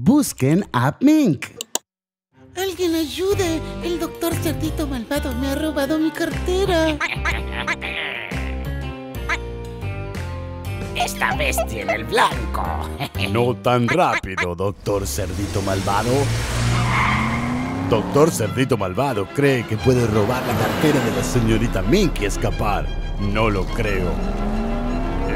Busquen App Mink. ¡Alguien ayude! El doctor Cerdito Malvado me ha robado mi cartera. Esta vez tiene el blanco. No tan rápido, doctor Cerdito Malvado. Doctor Cerdito Malvado cree que puede robar la cartera de la señorita Mink y escapar. No lo creo.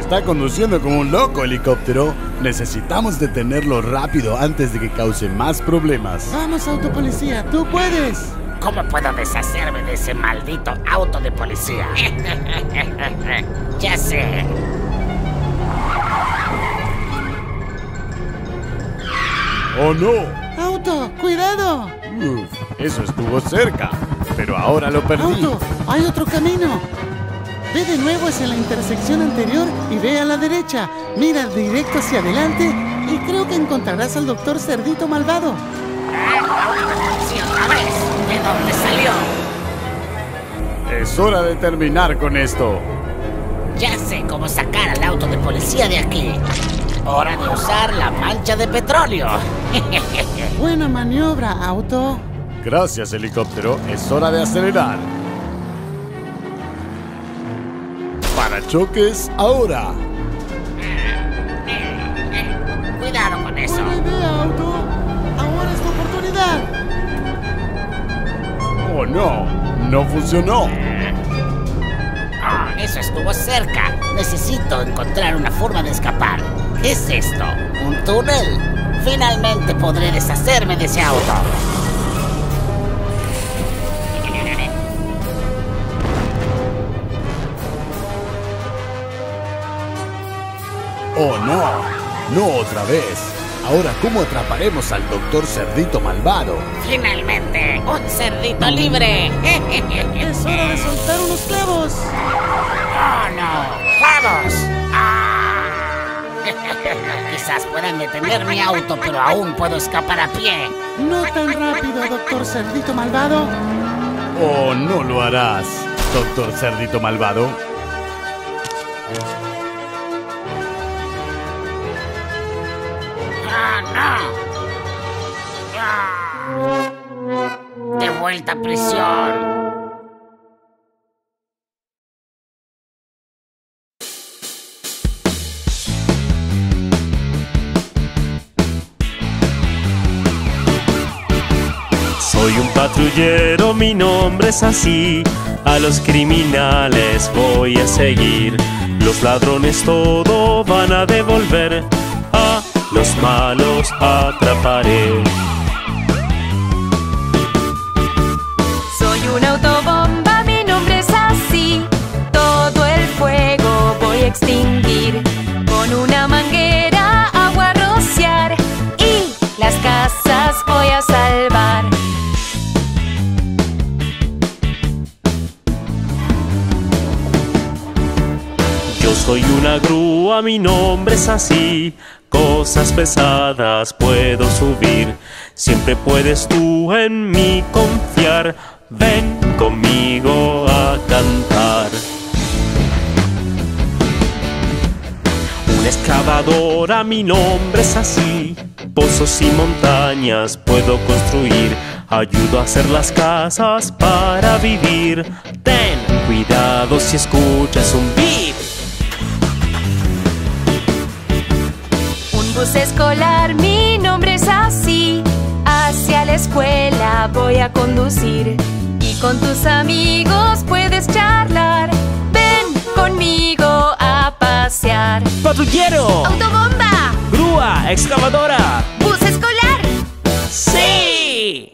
Está conduciendo como un loco helicóptero. Necesitamos detenerlo rápido antes de que cause más problemas. Vamos, autopolicía, tú puedes. ¿Cómo puedo deshacerme de ese maldito auto de policía? ya sé. ¡Oh no! Auto, cuidado. Uf, eso estuvo cerca, pero ahora lo perdí. Auto, hay otro camino. Ve de nuevo hacia la intersección anterior y ve a la derecha. Mira directo hacia adelante y creo que encontrarás al doctor Cerdito Malvado. Sí, otra vez. ¿De dónde salió? Es hora de terminar con esto. Ya sé cómo sacar al auto de policía de aquí. Hora de usar la mancha de petróleo. Buena maniobra, auto. Gracias, helicóptero. Es hora de acelerar. Para choques, ahora. Cuidado con eso. Buena idea, auto. Ahora es tu oportunidad. Oh no, no funcionó. Ah, eso estuvo cerca. Necesito encontrar una forma de escapar. ¿Qué es esto? ¿Un túnel? Finalmente podré deshacerme de ese auto. Oh no, no otra vez. Ahora, ¿cómo atraparemos al doctor Cerdito Malvado? Finalmente, un cerdito libre. Es hora de soltar unos clavos. ¡Oh, no! ¡Clavos! ¡Ah! Quizás puedan detener mi auto, pero aún puedo escapar a pie. No tan rápido, doctor Cerdito Malvado. Oh, no lo harás, doctor Cerdito Malvado. Prisión. Soy un patrullero, mi nombre es así. A los criminales voy a seguir. Los ladrones todo van a devolver. A los malos atraparé. Soy una grúa, mi nombre es así. Cosas pesadas puedo subir. Siempre puedes tú en mí confiar. Ven conmigo a cantar. Una excavadora, mi nombre es así. Pozos y montañas puedo construir. Ayudo a hacer las casas para vivir. Ten cuidado si escuchas un beep. Bus escolar, mi nombre es así. Hacia la escuela voy a conducir. Y con tus amigos puedes charlar. Ven conmigo a pasear. ¡Patrullero! ¡Autobomba! ¡Grúa! ¡Excavadora! ¡Bus escolar! ¡Sí!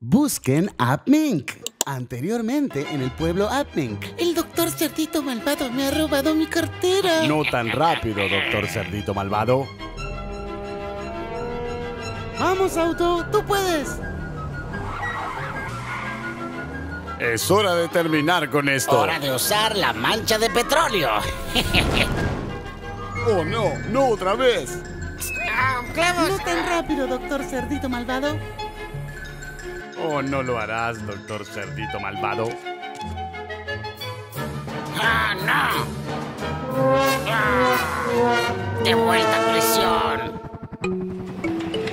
Busquen App Mink. Anteriormente en el pueblo App Mink. El doctor Cerdito Malvado me ha robado mi cartera. No tan rápido, doctor Cerdito Malvado. Vamos, auto, tú puedes. Es hora de terminar con esto. Hora de usar la mancha de petróleo. Oh no, no otra vez. Ah, clavos. No tan rápido, doctor Cerdito Malvado. Oh, no lo harás, doctor Cerdito Malvado. ¡Ah, no! ¡Ah! de vuelta a prisión.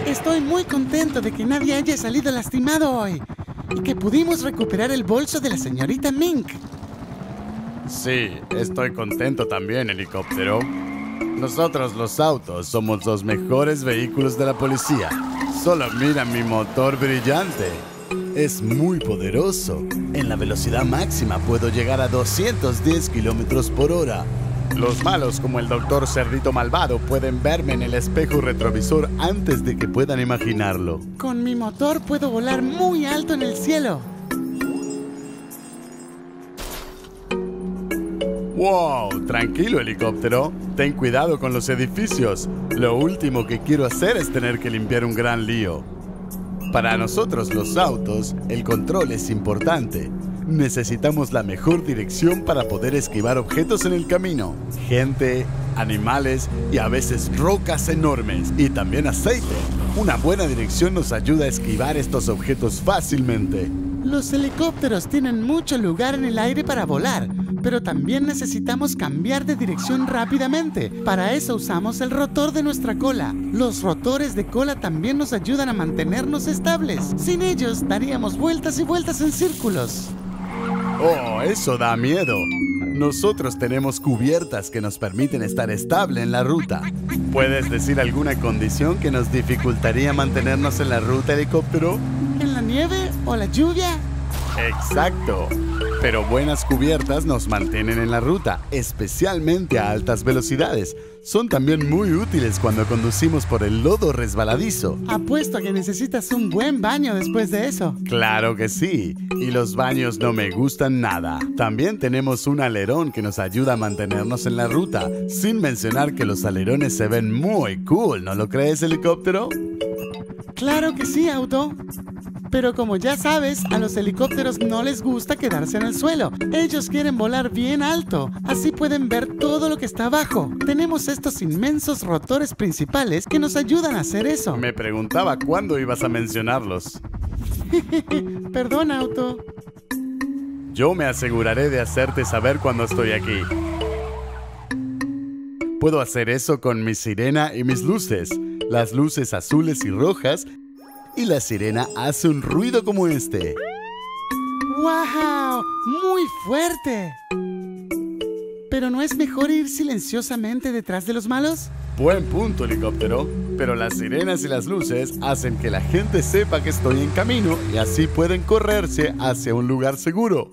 Estoy muy contento de que nadie haya salido lastimado hoy y que pudimos recuperar el bolso de la señorita Mink. Sí, estoy contento también, helicóptero. Nosotros los autos somos los mejores vehículos de la policía. Solo mira mi motor brillante. Es muy poderoso. En la velocidad máxima puedo llegar a 210 kilómetros por hora. Los malos, como el doctor Cerdito Malvado, pueden verme en el espejo retrovisor antes de que puedan imaginarlo. Con mi motor puedo volar muy alto en el cielo. ¡Wow! Tranquilo, helicóptero. Ten cuidado con los edificios. Lo último que quiero hacer es tener que limpiar un gran lío. Para nosotros los autos, el control es importante. Necesitamos la mejor dirección para poder esquivar objetos en el camino. Gente, animales y a veces rocas enormes. Y también aceite. Una buena dirección nos ayuda a esquivar estos objetos fácilmente. Los helicópteros tienen mucho lugar en el aire para volar, pero también necesitamos cambiar de dirección rápidamente. Para eso usamos el rotor de nuestra cola. Los rotores de cola también nos ayudan a mantenernos estables. Sin ellos daríamos vueltas y vueltas en círculos. Oh, eso da miedo. Nosotros tenemos cubiertas que nos permiten estar estable en la ruta. ¿Puedes decir alguna condición que nos dificultaría mantenernos en la ruta, helicóptero? ¿En la nieve o la lluvia? Exacto. Pero buenas cubiertas nos mantienen en la ruta, especialmente a altas velocidades. Son también muy útiles cuando conducimos por el lodo resbaladizo. Apuesto a que necesitas un buen baño después de eso. Claro que sí. Y los baños no me gustan nada. También tenemos un alerón que nos ayuda a mantenernos en la ruta, sin mencionar que los alerones se ven muy cool, ¿no lo crees, helicóptero? Claro que sí, auto. Pero como ya sabes, a los helicópteros no les gusta quedarse en el suelo. Ellos quieren volar bien alto. Así pueden ver todo lo que está abajo. Tenemos estos inmensos rotores principales que nos ayudan a hacer eso. Me preguntaba cuándo ibas a mencionarlos. Perdón, auto. Yo me aseguraré de hacerte saber cuando estoy aquí. Puedo hacer eso con mi sirena y mis luces. Las luces azules y rojas y la sirena hace un ruido como este. ¡Wow! Muy fuerte. ¿Pero no es mejor ir silenciosamente detrás de los malos? Buen punto, helicóptero. Pero las sirenas y las luces hacen que la gente sepa que estoy en camino y así pueden correrse hacia un lugar seguro.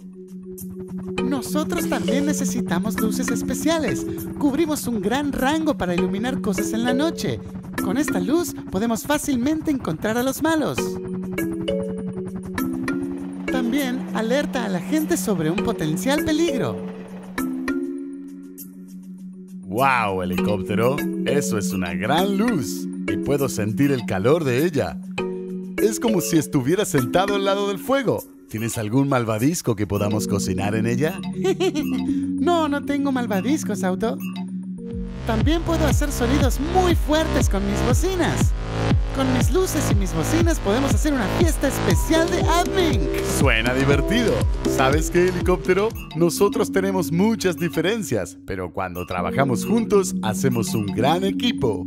Nosotros también necesitamos luces especiales. Cubrimos un gran rango para iluminar cosas en la noche. Con esta luz podemos fácilmente encontrar a los malos. También alerta a la gente sobre un potencial peligro. ¡Wow, helicóptero! Eso es una gran luz y puedo sentir el calor de ella. Es como si estuviera sentado al lado del fuego. ¿Tienes algún malvadisco que podamos cocinar en ella? no, no tengo malvadiscos, auto. También puedo hacer sonidos muy fuertes con mis bocinas. Con mis luces y mis bocinas podemos hacer una fiesta especial de Admink. Suena divertido. ¿Sabes qué, helicóptero? Nosotros tenemos muchas diferencias, pero cuando trabajamos juntos hacemos un gran equipo.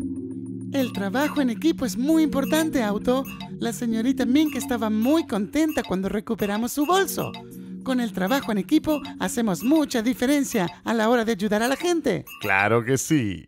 El trabajo en equipo es muy importante, Auto. La señorita Mink estaba muy contenta cuando recuperamos su bolso. Con el trabajo en equipo hacemos mucha diferencia a la hora de ayudar a la gente. Claro que sí.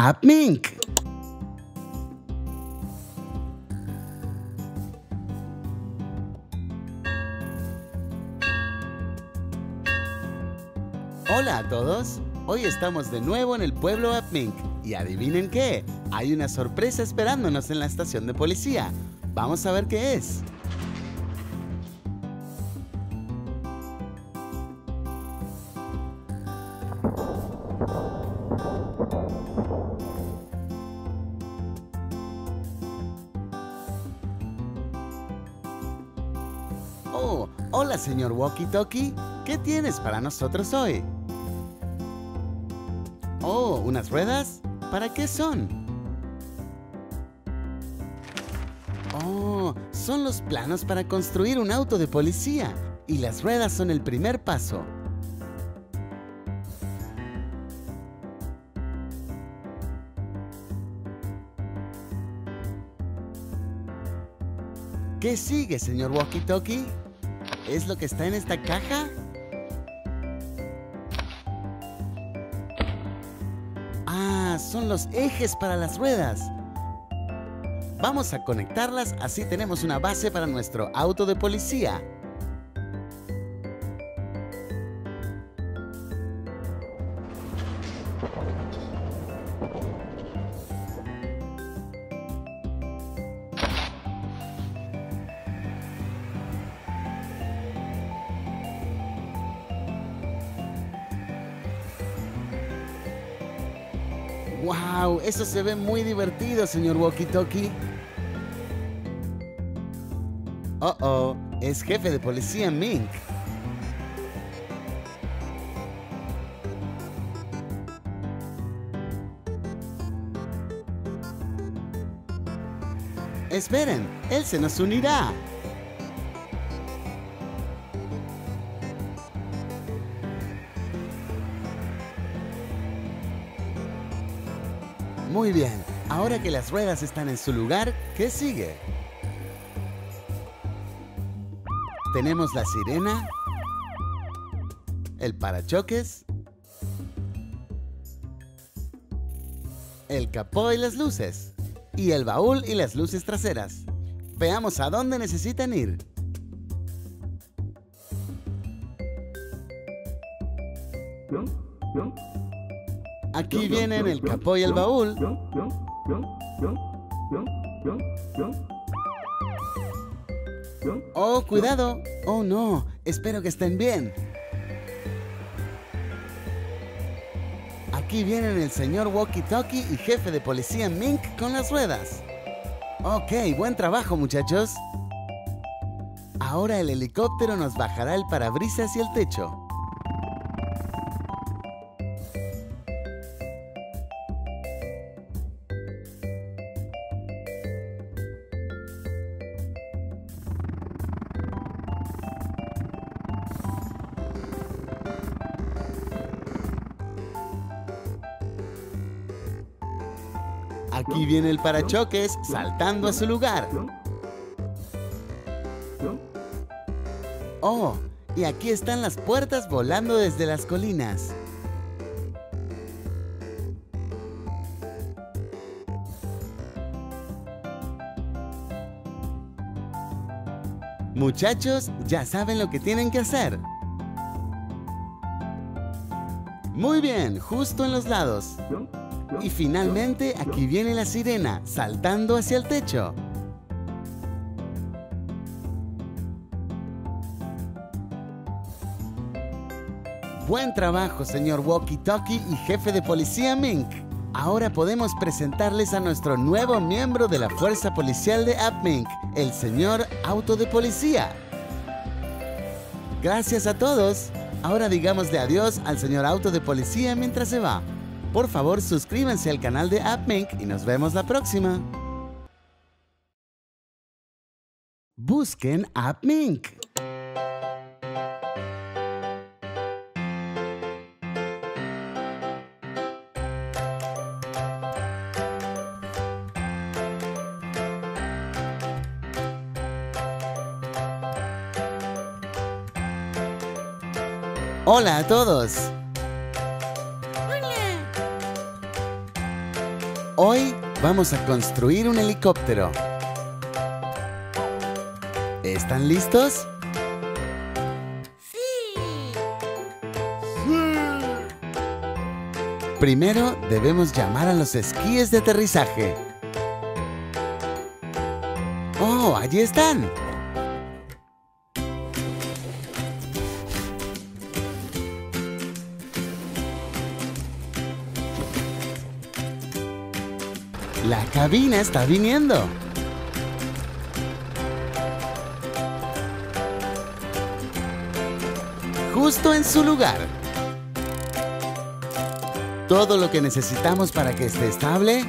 AppMink. Hola a todos. Hoy estamos de nuevo en el pueblo AppMink. Y adivinen qué, hay una sorpresa esperándonos en la estación de policía. Vamos a ver qué es. Señor Walkie Talkie. ¿Qué tienes para nosotros hoy? Oh, ¿unas ruedas? ¿Para qué son? Oh, son los planos para construir un auto de policía. Y las ruedas son el primer paso. ¿Qué sigue, señor Walkie Talkie? ¿Es lo que está en esta caja? Ah, son los ejes para las ruedas. Vamos a conectarlas, así tenemos una base para nuestro auto de policía. Eso se ve muy divertido, señor Walkie Talkie. Oh, oh, es jefe de policía Mink. Esperen, él se nos unirá. Muy bien, ahora que las ruedas están en su lugar, ¿qué sigue? Tenemos la sirena, el parachoques, el capó y las luces, y el baúl y las luces traseras. Veamos a dónde necesitan ir. Aquí vienen el capó y el baúl. Oh, cuidado. Oh, no. Espero que estén bien. Aquí vienen el señor Walkie Talkie y jefe de policía Mink con las ruedas. Ok, buen trabajo muchachos. Ahora el helicóptero nos bajará el parabrisas y el techo. Viene el parachoques saltando a su lugar. Oh, y aquí están las puertas volando desde las colinas. Muchachos, ya saben lo que tienen que hacer. Muy bien, justo en los lados. Y finalmente aquí viene la sirena, saltando hacia el techo. Buen trabajo, señor Walkie Talkie y jefe de policía Mink. Ahora podemos presentarles a nuestro nuevo miembro de la Fuerza Policial de AppMink, el señor Auto de Policía. Gracias a todos. Ahora digamos de adiós al señor Auto de Policía mientras se va. Por favor, suscríbanse al canal de AppMink y nos vemos la próxima. Busquen AppMink. Hola a todos. Vamos a construir un helicóptero. ¿Están listos? Primero debemos llamar a los esquíes de aterrizaje. ¡Oh, allí están! Cabina está viniendo. Justo en su lugar. Todo lo que necesitamos para que esté estable.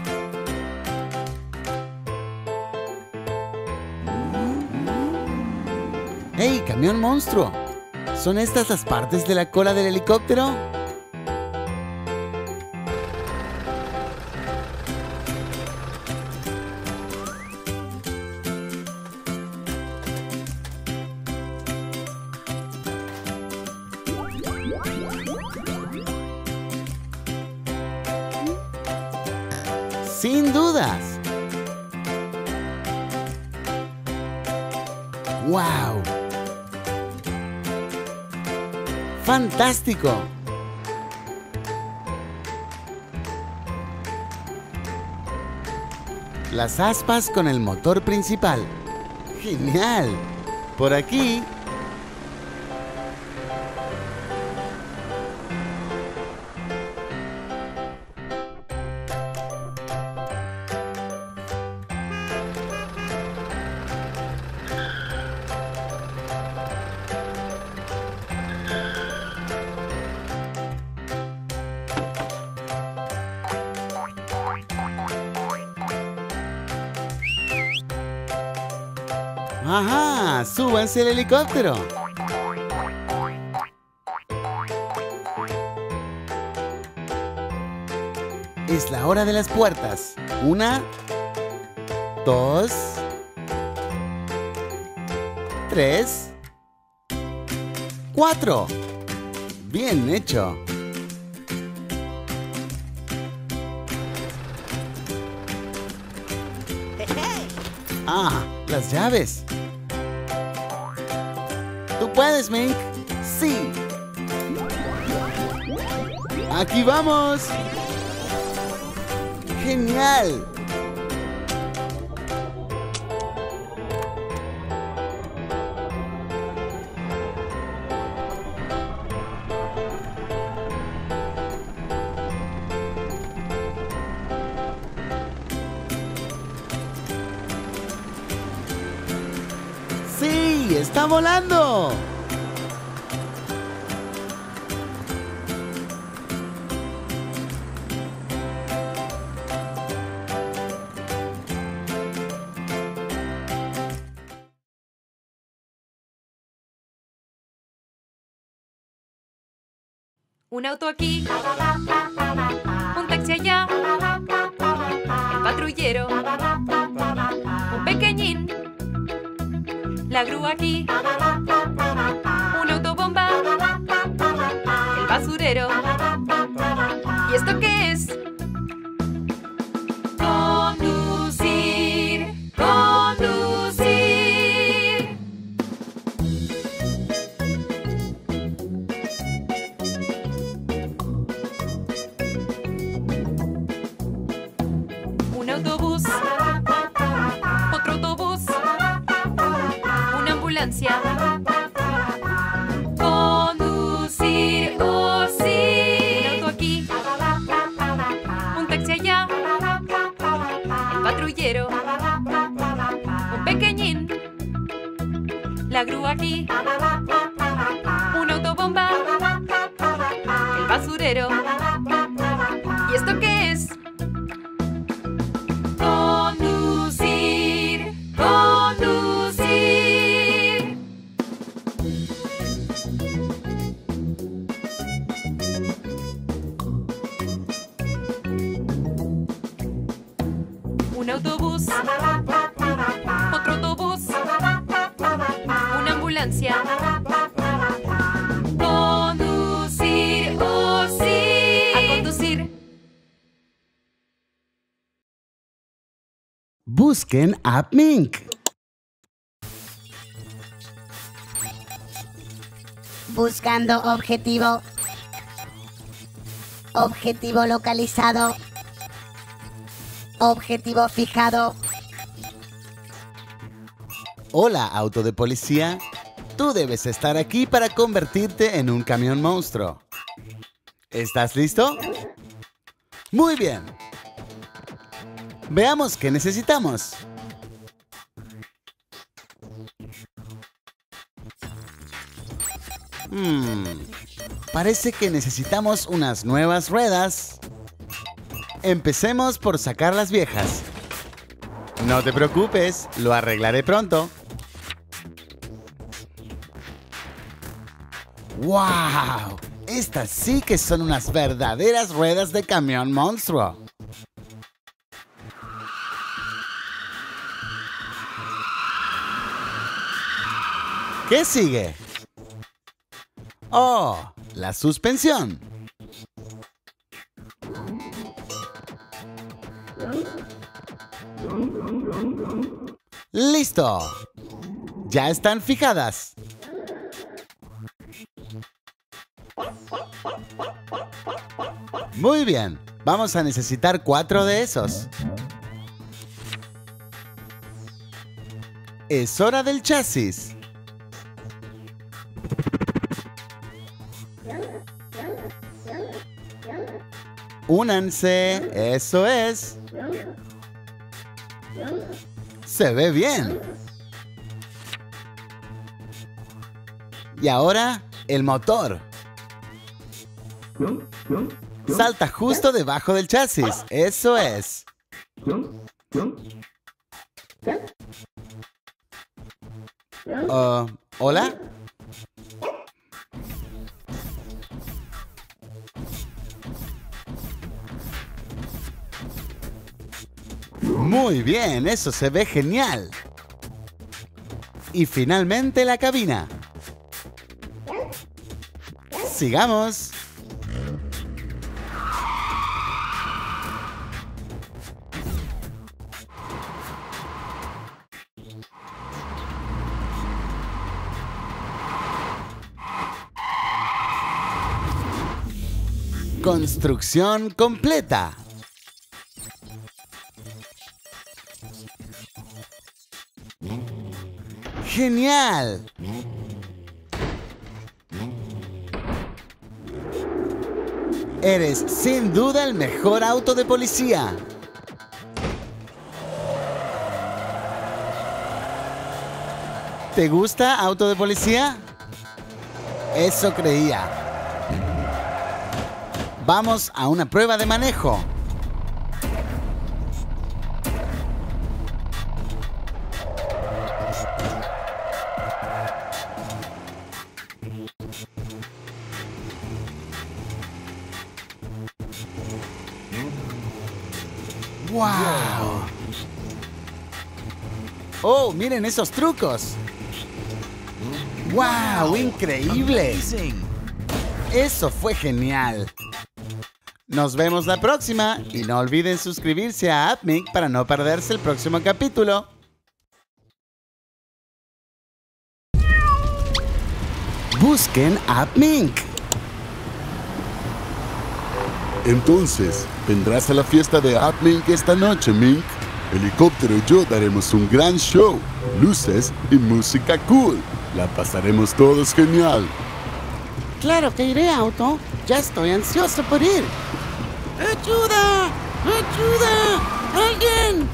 ¡Hey, camión monstruo! ¿Son estas las partes de la cola del helicóptero? Las aspas con el motor principal. ¡Genial! Por aquí ¡Ajá! ¡Súbanse al helicóptero! Es la hora de las puertas. Una, dos, tres, cuatro. Bien hecho. Ah, las llaves. ¿Tú puedes, Mink? Sí. Aquí vamos. Genial. ¡Sí! ¡Está volando! Un auto aquí, un taxi allá, el patrullero, un pequeñín, la grúa aquí, Busquen AppMink. Buscando objetivo. Objetivo localizado. Objetivo fijado. Hola, auto de policía. Tú debes estar aquí para convertirte en un camión monstruo. ¿Estás listo? Muy bien. Veamos qué necesitamos. Hmm, parece que necesitamos unas nuevas ruedas. Empecemos por sacar las viejas. No te preocupes, lo arreglaré pronto. ¡Wow! Estas sí que son unas verdaderas ruedas de camión monstruo. ¿Qué sigue? Oh, la suspensión. ¡Listo! Ya están fijadas. Muy bien, vamos a necesitar cuatro de esos. Es hora del chasis. Únanse, eso es. Se ve bien. Y ahora, el motor. Salta justo debajo del chasis. Eso es. Uh, ¿Hola? Muy bien, eso se ve genial. Y finalmente la cabina. Sigamos. Construcción completa. ¡Genial! Eres sin duda el mejor auto de policía. ¿Te gusta auto de policía? Eso creía. Vamos a una prueba de manejo. Miren esos trucos! ¡Wow! ¡Increíble! Eso fue genial. Nos vemos la próxima y no olviden suscribirse a AppMink para no perderse el próximo capítulo. Busquen AppMink. Entonces, ¿vendrás a la fiesta de Uplink esta noche, Mink? Helicóptero y yo daremos un gran show, luces y música cool. La pasaremos todos genial. Claro que iré, auto. Ya estoy ansioso por ir. ¡Ayuda! ¡Ayuda! ¡Alguien!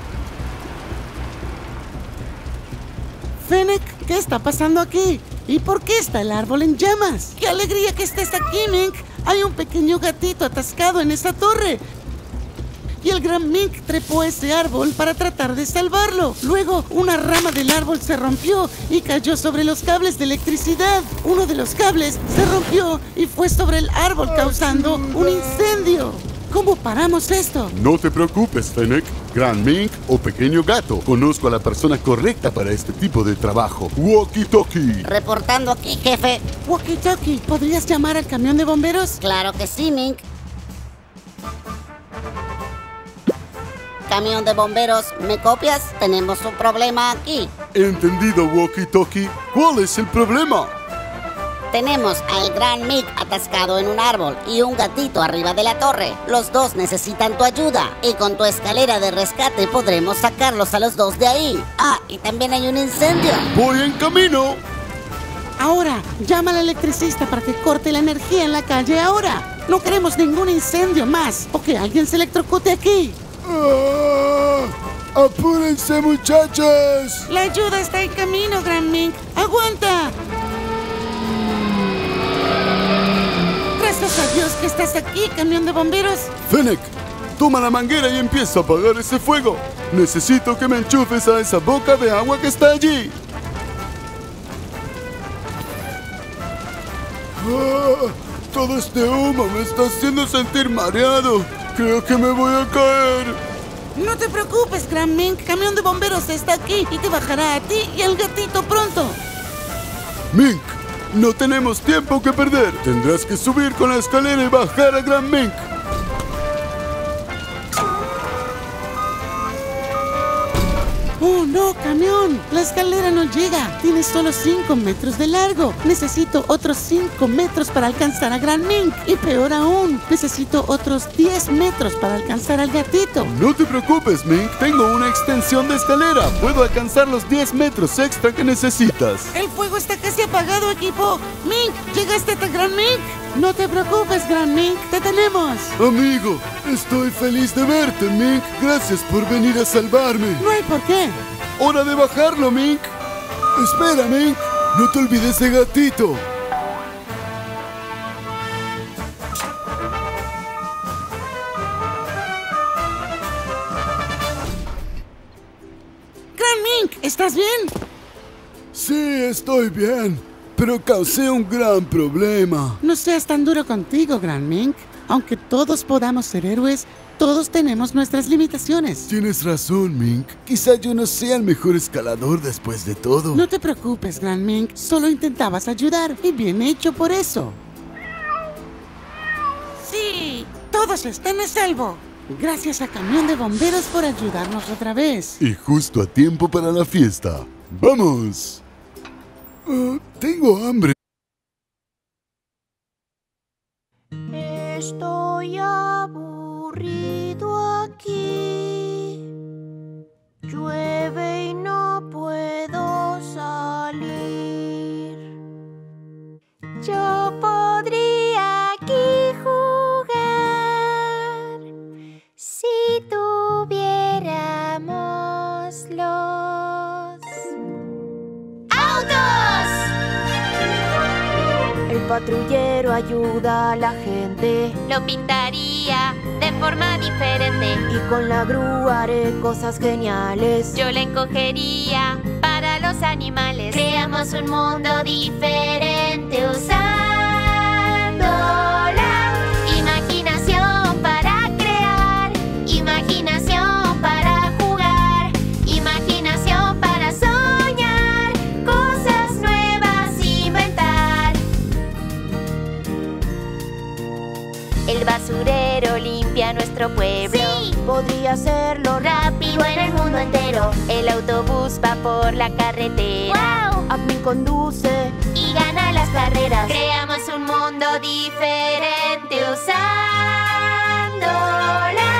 Fennec, ¿qué está pasando aquí? ¿Y por qué está el árbol en llamas? ¡Qué alegría que estés aquí, Mink! Hay un pequeño gatito atascado en esa torre. Y el gran Mink trepó a ese árbol para tratar de salvarlo. Luego, una rama del árbol se rompió y cayó sobre los cables de electricidad. Uno de los cables se rompió y fue sobre el árbol causando un incendio. ¿Cómo paramos esto? No te preocupes, Fennec. Gran Mink o pequeño gato. Conozco a la persona correcta para este tipo de trabajo. Walkie Talkie. Reportando aquí, jefe. Walkie Talkie, ¿podrías llamar al camión de bomberos? Claro que sí, Mink. Camión de bomberos, ¿me copias? Tenemos un problema aquí. Entendido, Walkie Talkie. ¿Cuál es el problema? Tenemos al gran Mick atascado en un árbol y un gatito arriba de la torre. Los dos necesitan tu ayuda y con tu escalera de rescate podremos sacarlos a los dos de ahí. Ah, y también hay un incendio. Voy en camino. Ahora, llama al electricista para que corte la energía en la calle ahora. No queremos ningún incendio más o que alguien se electrocute aquí. Ah, ¡Apúrense, muchachos! La ayuda está en camino, Gran Mink. ¡Aguanta! Gracias a Dios que estás aquí, camión de bomberos. Fennec, toma la manguera y empieza a apagar ese fuego. Necesito que me enchufes a esa boca de agua que está allí. Ah, todo este humo me está haciendo sentir mareado. Creo que me voy a caer. No te preocupes, Gran Mink. Camión de bomberos está aquí y te bajará a ti y al gatito pronto. Mink, no tenemos tiempo que perder. Tendrás que subir con la escalera y bajar a Gran Mink. No, camión. La escalera no llega. Tiene solo 5 metros de largo. Necesito otros 5 metros para alcanzar a Gran Mink. Y peor aún, necesito otros 10 metros para alcanzar al gatito. No te preocupes, Mink. Tengo una extensión de escalera. Puedo alcanzar los 10 metros extra que necesitas. El fuego está casi apagado, equipo. Mink, ¿llegaste hasta Gran Mink? No te preocupes, Gran Mink. Te tenemos. Amigo, estoy feliz de verte, Mink. Gracias por venir a salvarme. No hay por qué. ¡Hora de bajarlo, Mink! Espera, Mink. No te olvides de gatito. Gran Mink, ¿estás bien? Sí, estoy bien. Pero causé un gran problema. No seas tan duro contigo, Gran Mink. Aunque todos podamos ser héroes, todos tenemos nuestras limitaciones. Tienes razón, Mink. Quizá yo no sea el mejor escalador después de todo. No te preocupes, Gran Mink. Solo intentabas ayudar y bien hecho por eso. Sí, todos están a salvo. Gracias a Camión de Bomberos por ayudarnos otra vez. Y justo a tiempo para la fiesta. ¡Vamos! Ah, tengo hambre. Estoy aquí. Llueve y no puedo salir. Yo podría aquí jugar si tuviéramos los autos. El patrullero ayuda a la gente Lo pintaría de forma diferente. y con la grúa haré cosas geniales. Yo la encogería para los animales. Creamos un mundo diferente usando nuestro pueblo. Podría hacerlo Rápido en el mundo entero. El autobús va por la carretera. ¡Wow! Admin conduce y gana las carreras. Creamos un mundo diferente usando la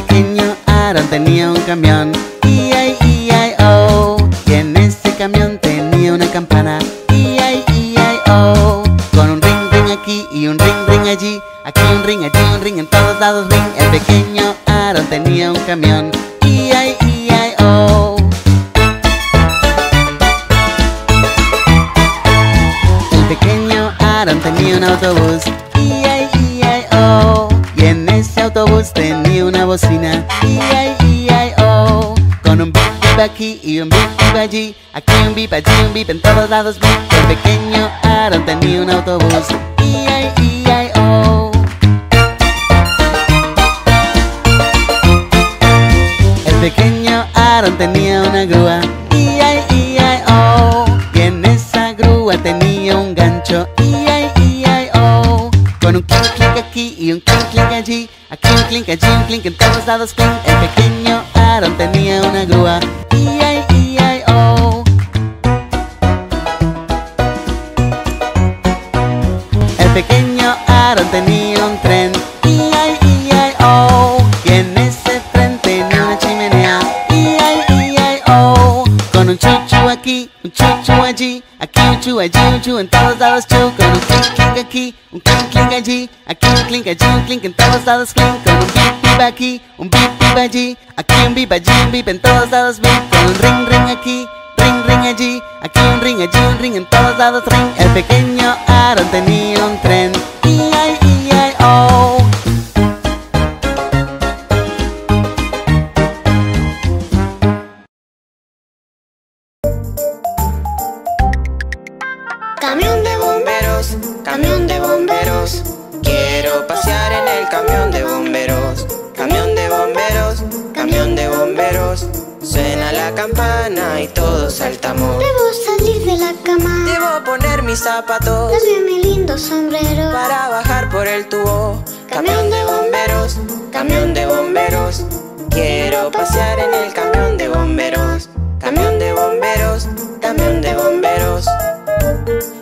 pequeño Aaron tenía un camión, E-I-E-I-O. Y en ese camión tenía una campana, E E-I-E-I-O. Con un ring ring aquí y un ring ring allí, Aquí un ring, allí un ring, en todos lados ring. El pequeño Aaron tenía un camión. E-I-E-I-O. El pequeño Aaron tenía un autobús. E-I-E-I-O. Y en ese autobús tenía una bocina. E-I-E-I-O. Con un bip aquí y un bip allí. Aquí un bip, allí un bip, en todos lados. El pequeño Aaron tenía un autobús. E-I-E-I-O. El pequeño Aaron tenía una grúa. Clink, en todos lados clink. El pequeño Aaron tenía una grúa. E-I-E-I-O. El pequeño Aaron tenía un tren. E-I-E-I-O. Y en ese tren tenía una chimenea. E-I-E-I-O. Con un chuchu aquí, un chuchu allí. Aquí un chu, allí un chu, en todos lados chu. Con un clink clink aquí, un clink clink allí. Clink, allí clink, en todos lados clink. Con un bip bip aquí, un bip bip allí. Aquí un bip, allí un bip, en todos lados bip. Con un ring ring aquí, ring ring allí. Aquí un ring, allí un ring, en todos lados ring. El pequeño Aaron tenía un tren. Suena la campana y todos saltamos. Debo salir de la cama. Debo poner mis zapatos Darme mi lindo sombrero. para bajar por el tubo. Camión de bomberos, camión de bomberos. Quiero pasear en el camión de bomberos. Camión de bomberos, camión de bomberos.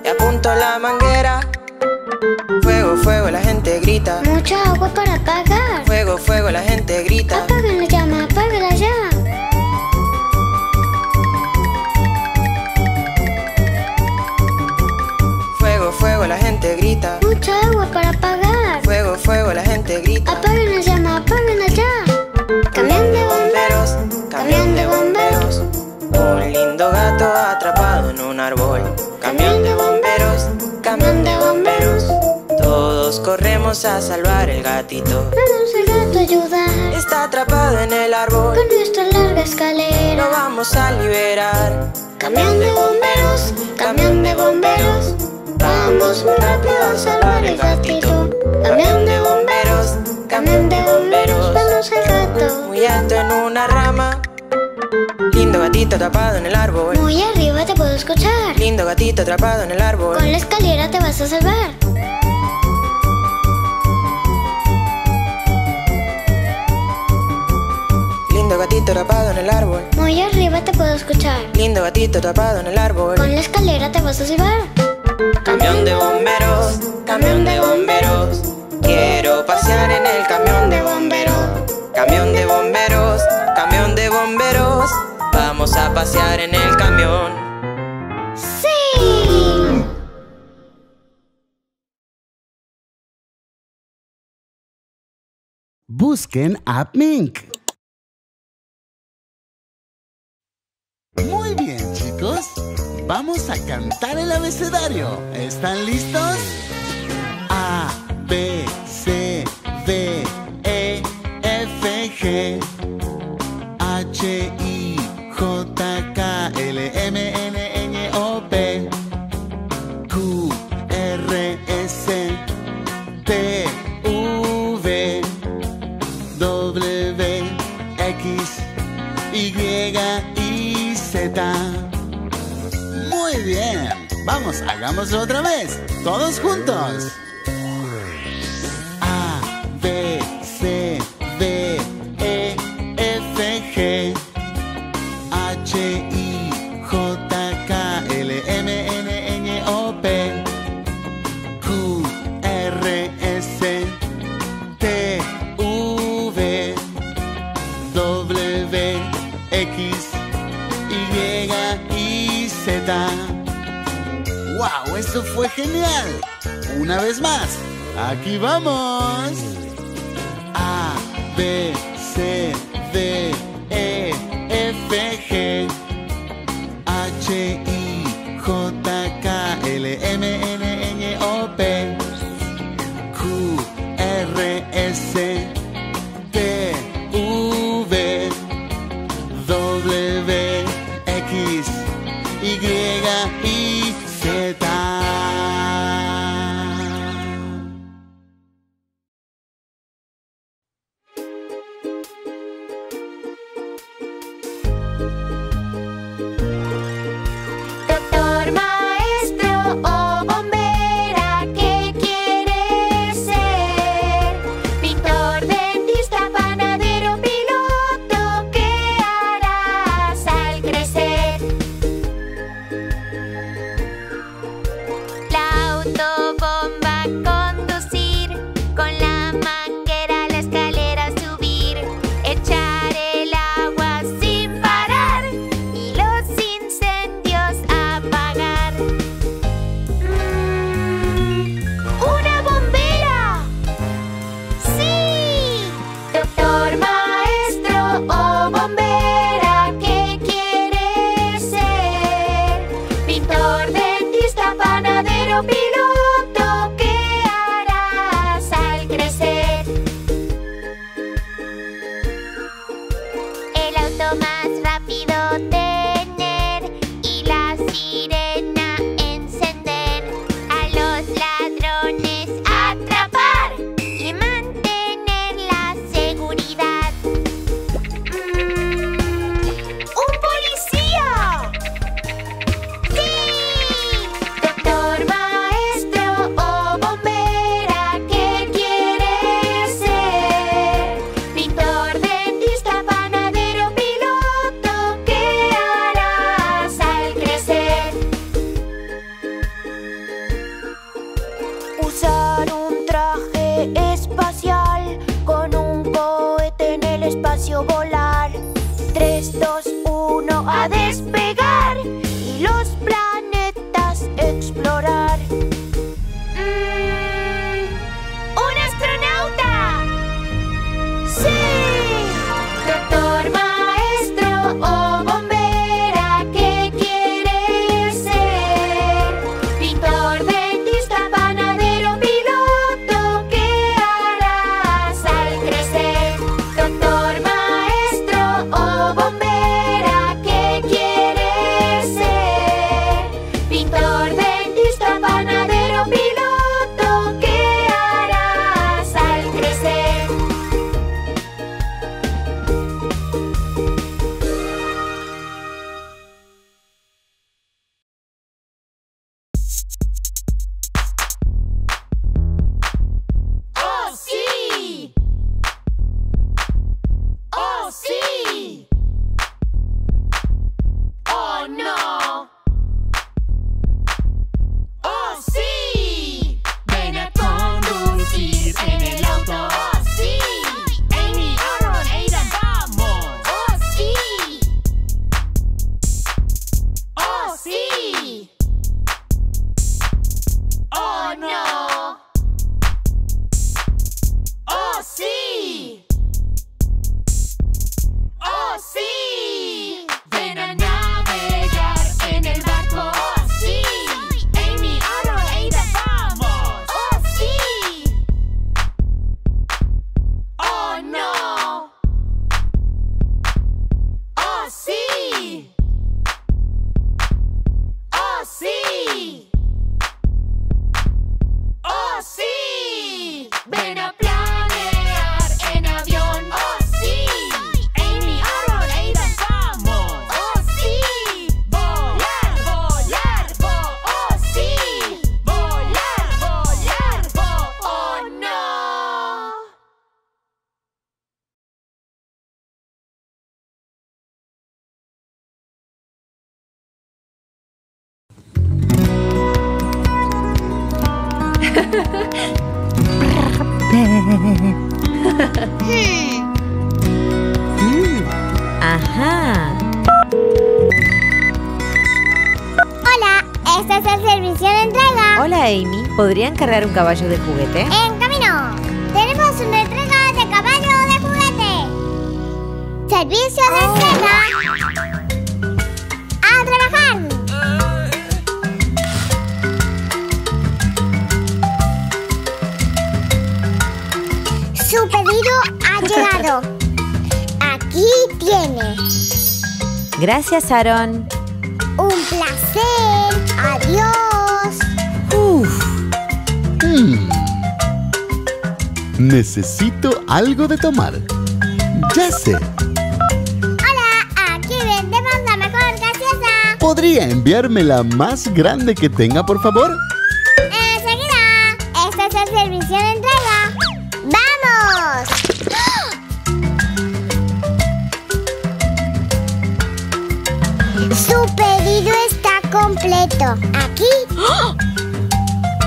Y apunto la manguera. Fuego, fuego, la gente grita. Mucha agua para apagar. Fuego, fuego, la gente grita. Camión de bomberos, camión de bomberos. Todos corremos a salvar el gatito. Vamos al gato ayudar. Está atrapado en el árbol. Con nuestra larga escalera. Lo vamos a liberar. Camión de bomberos, camión de bomberos. Vamos muy rápido a salvar el gatito. Camión de bomberos, camión de bomberos. Vamos al gato. Muy alto en una rama. Lindo gatito atrapado en el árbol. Muy arriba te puedo escuchar. Lindo gatito atrapado en el árbol. Con la escalera te vas a salvar. Lindo gatito atrapado en el árbol. Muy arriba te puedo escuchar. Lindo gatito atrapado en el árbol. Con la escalera te vas a salvar. Camión de bomberos, camión de bomberos. Quiero pasear en el camión de bomberos. Camión de bomberos, camión de bomberos. A pasear en el camión. ¡Sí! Busquen AppMink. Muy bien, chicos. Vamos a cantar el abecedario. ¿Están listos? A, B, C, D, E, F, G, H, I, Vamos, hagámoslo otra vez. Todos juntos. A, B, C, D, E, F, G, H, I, J, K, L, M, N, N, O, P, Q, R, S, T, V, W, X, Y y Z. ¡Wow! eso fue genial! Una vez más, aquí vamos. A, B, C, D, ¿podrían cargar un caballo de juguete? ¡En camino! Tenemos una entrega de caballo de juguete. Servicio de entrega. ¡A trabajar! Su pedido ha llegado. Aquí tiene. Gracias Aaron. Un placer. Adiós. Hmm. Necesito algo de tomar. Ya sé. Hola, aquí vendemos la mejor gaseosa. ¿Podría enviarme la más grande que tenga, por favor?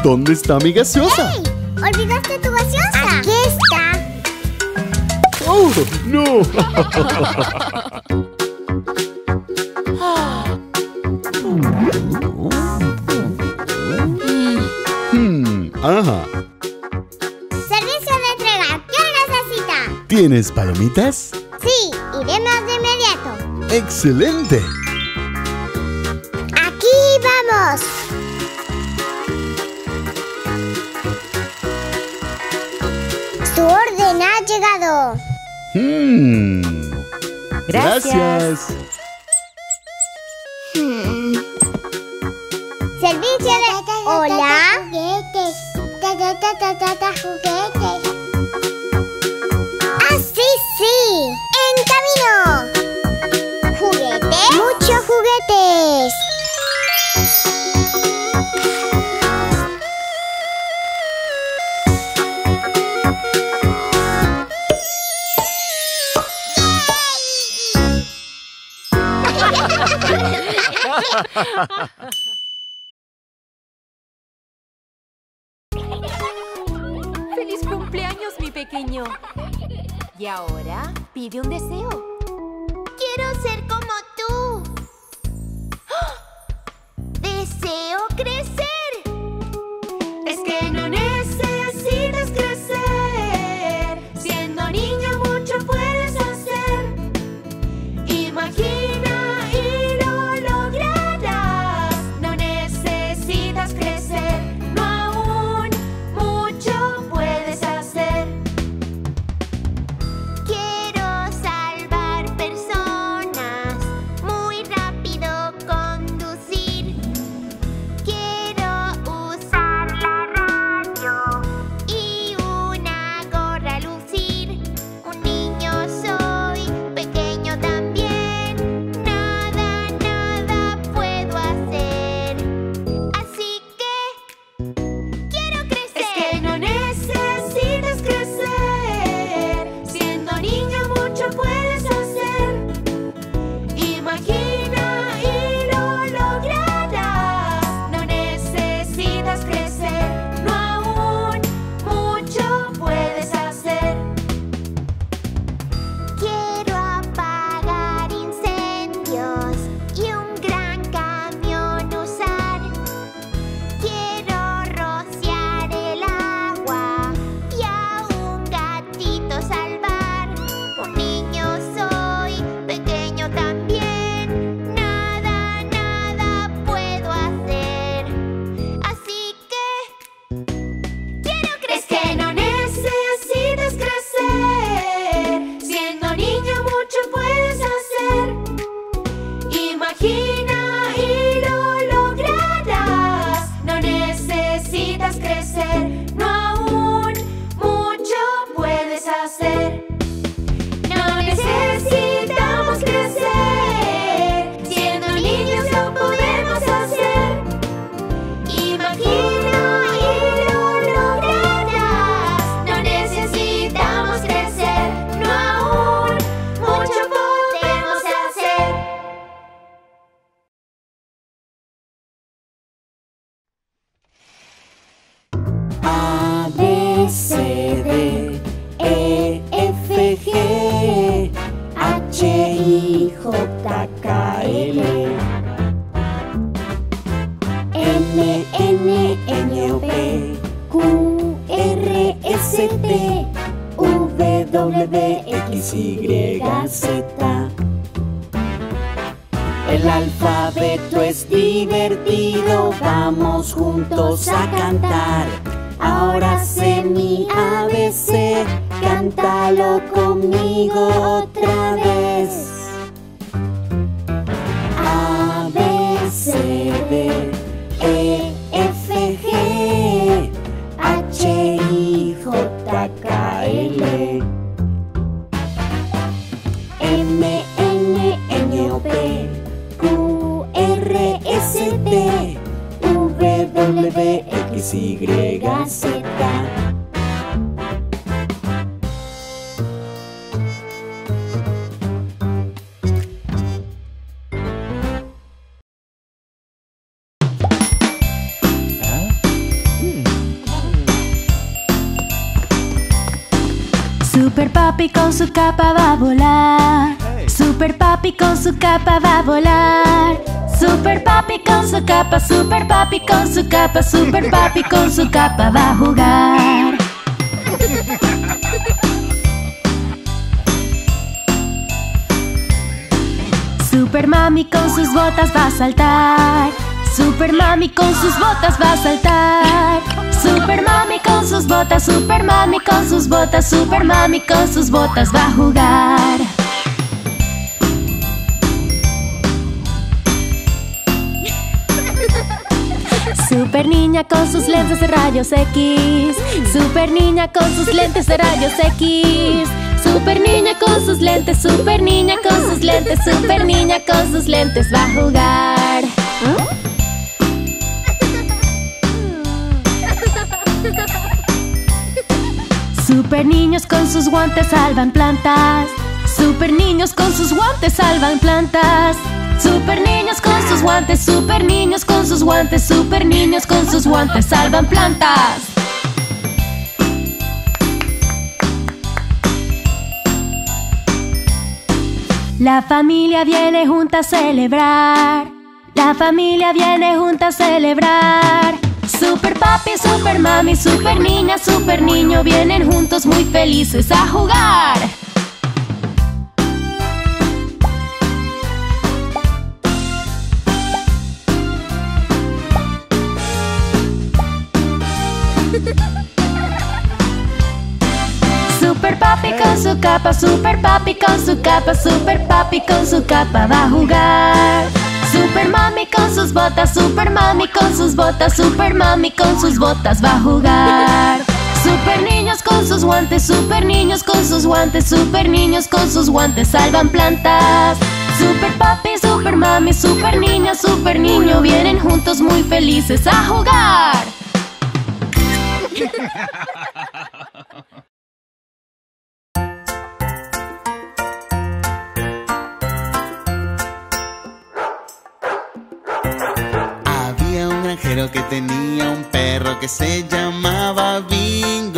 ¿Dónde está mi gaseosa? ¡Ey! ¿Olvidaste tu gaseosa? Aquí está. ¡Oh, no! Hmm, ajá. Servicio de entrega. ¿Qué necesita? ¿Tienes palomitas? Sí, iremos de inmediato. ¡Excelente! Hmm. Gracias. Servicio mami con sus botas va a jugar. Super niña con sus lentes de rayos X. Super niña con sus lentes de rayos X. Super niña con sus lentes, super niña con sus lentes, super niña con sus lentes va a jugar. Guantes salvan plantas. Super niños con sus guantes salvan plantas. Super niños con sus guantes, super niños con sus guantes, super niños con sus guantes salvan plantas. La familia viene junta a celebrar. La familia viene junta a celebrar. Super papi, super mami, super niña, super niño vienen juntos muy felices a jugar. Super papi con su capa, super papi con su capa, super papi con su capa va a jugar. Super mami con sus botas, super mami con sus botas, super mami con sus botas va a jugar. Super niños con sus guantes, super niños con sus guantes, super niños con sus guantes salvan plantas. Super papi, super mami, super niña, super niño vienen juntos muy felices a jugar. que tenía un perro que se llamaba Bingo.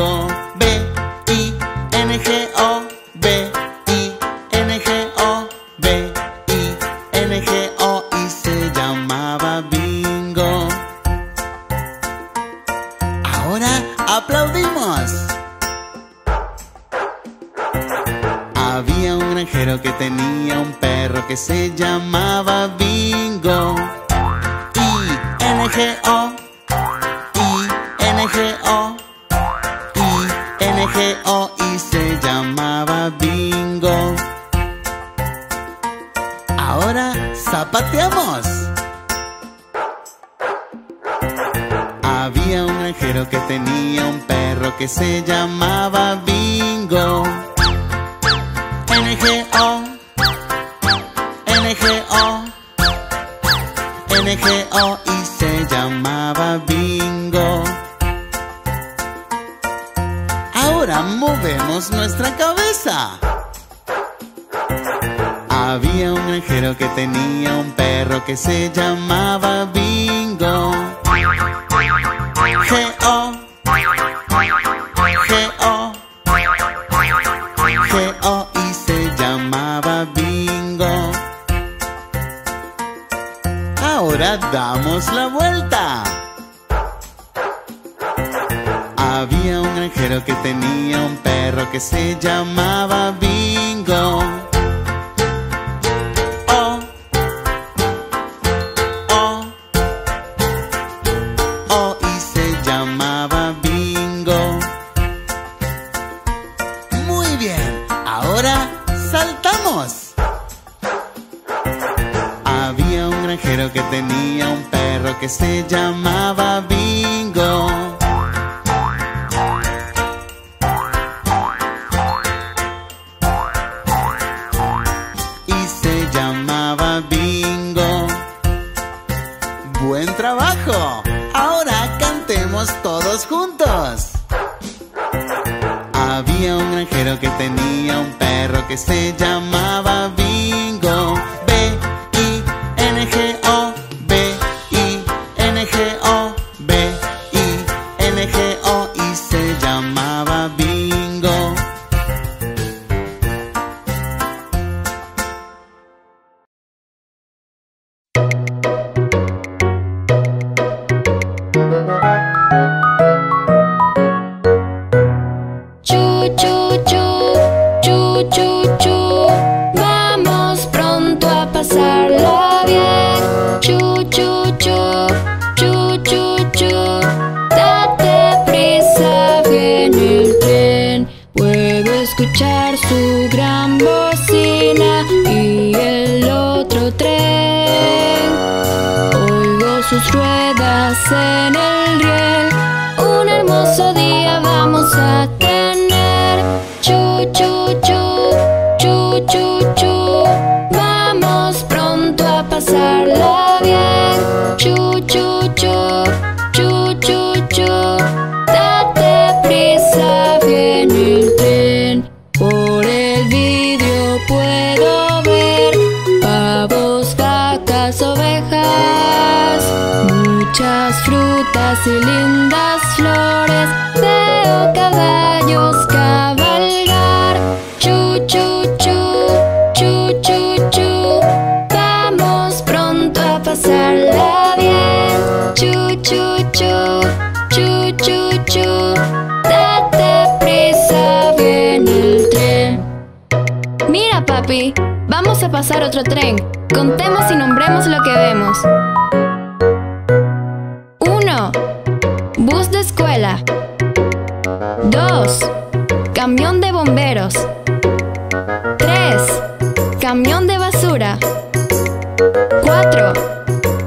4.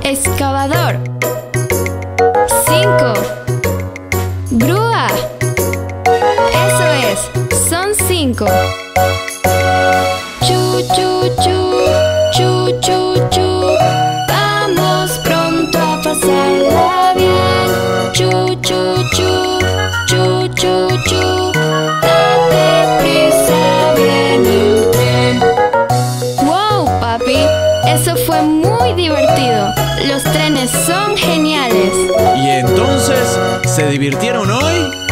Excavador. 5. Grúa. Eso es, son 5. Chu, chu, chu. divirtieron hoy?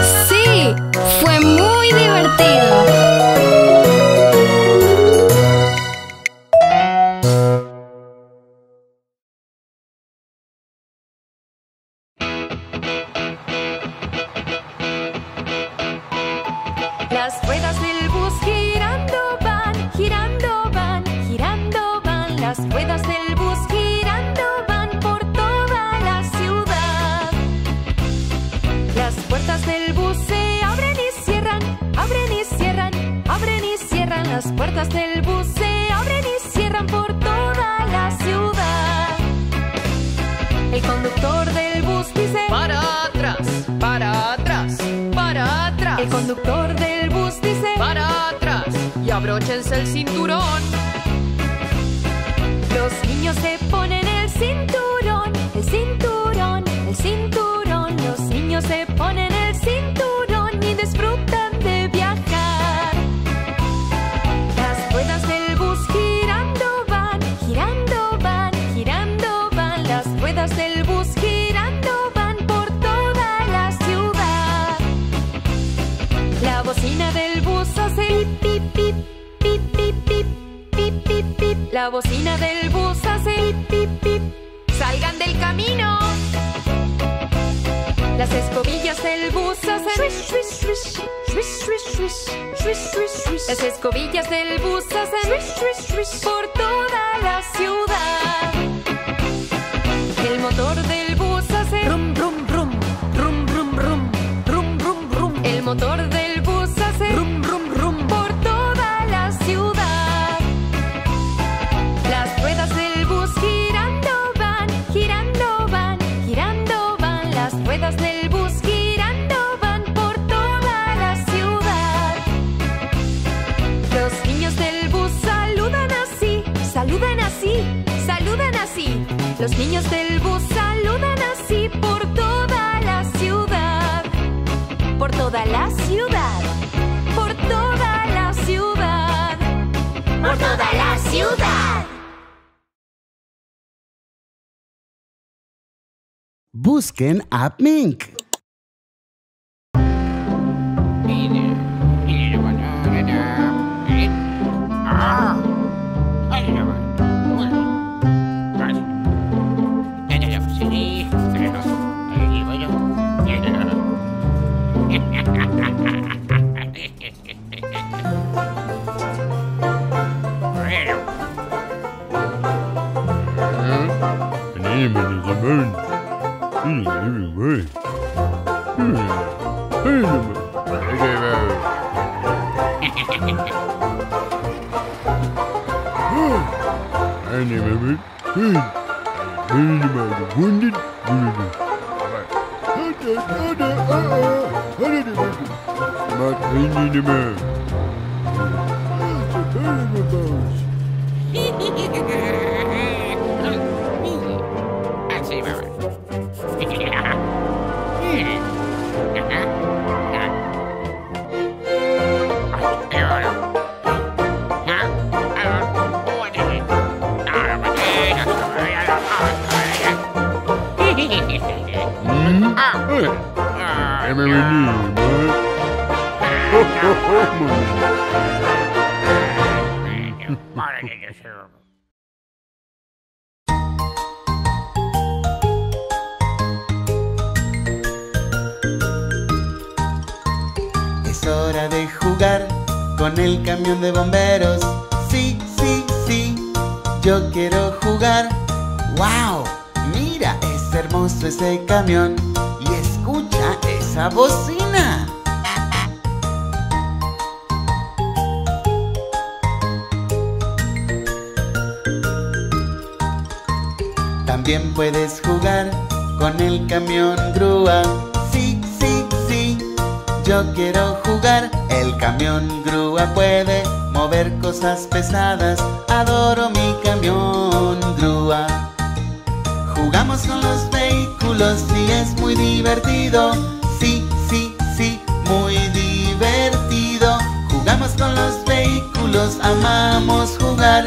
app mink. con el camión de bomberos. Sí, sí, sí, yo quiero jugar. ¡Wow! Mira, es hermoso ese camión y escucha esa bocina. También puedes jugar con el camión grúa yo quiero jugar. El camión grúa puede mover cosas pesadas. Adoro mi camión grúa. Jugamos con los vehículos y es muy divertido. Sí, sí, sí, muy divertido. Jugamos con los vehículos, amamos jugar.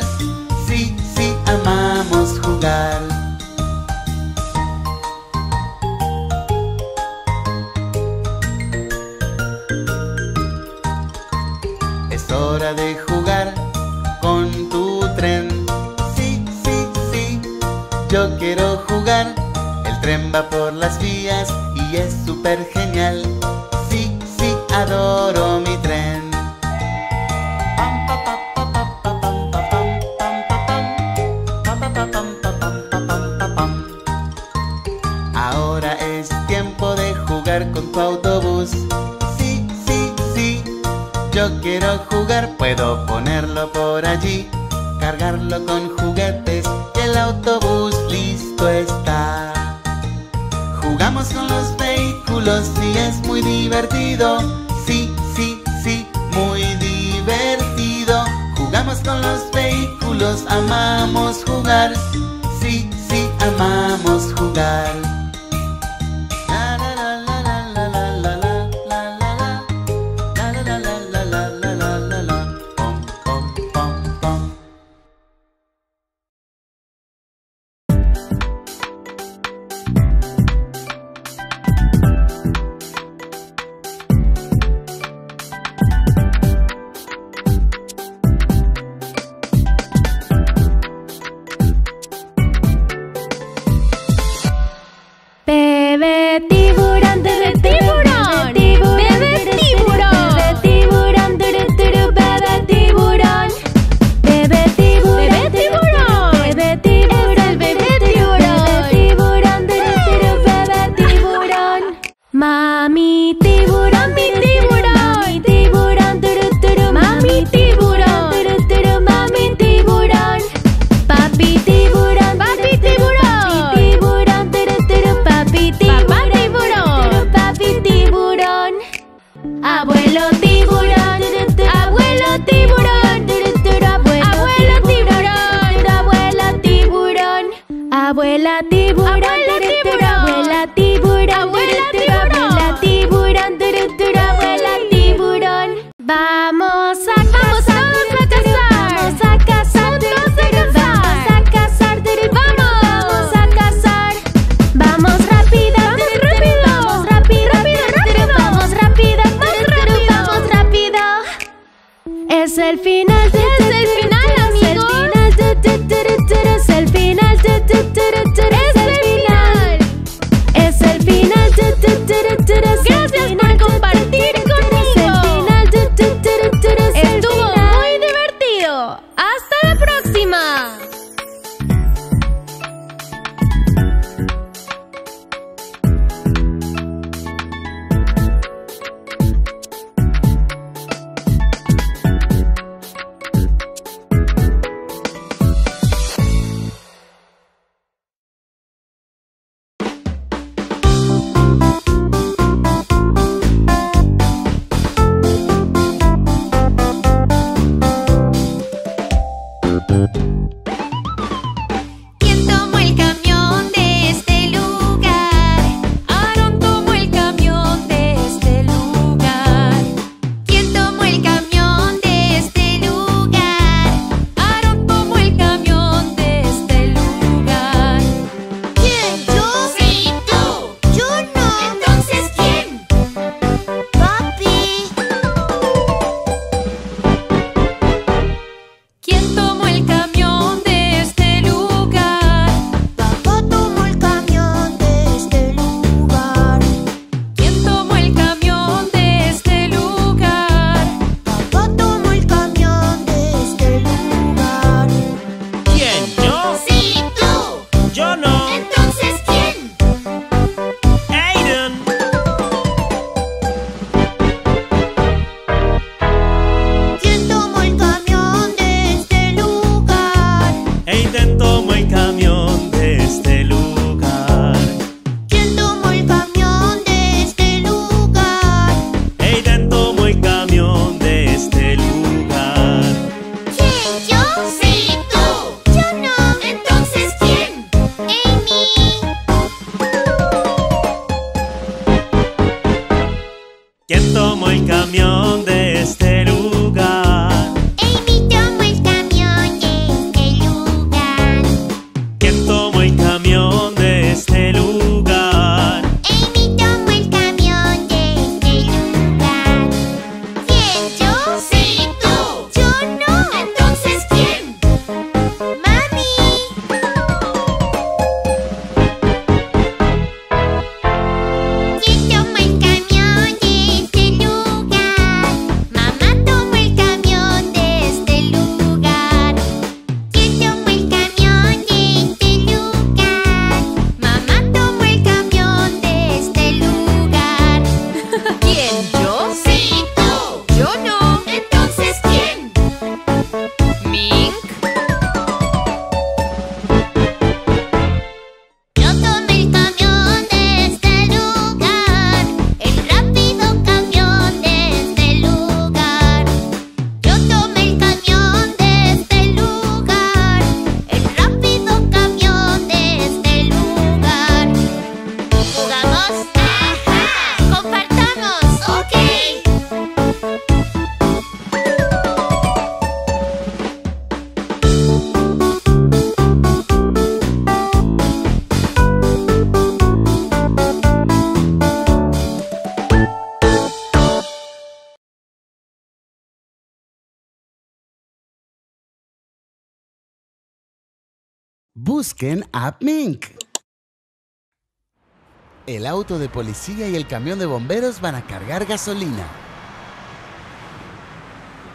El auto de policía y el camión de bomberos van a cargar gasolina.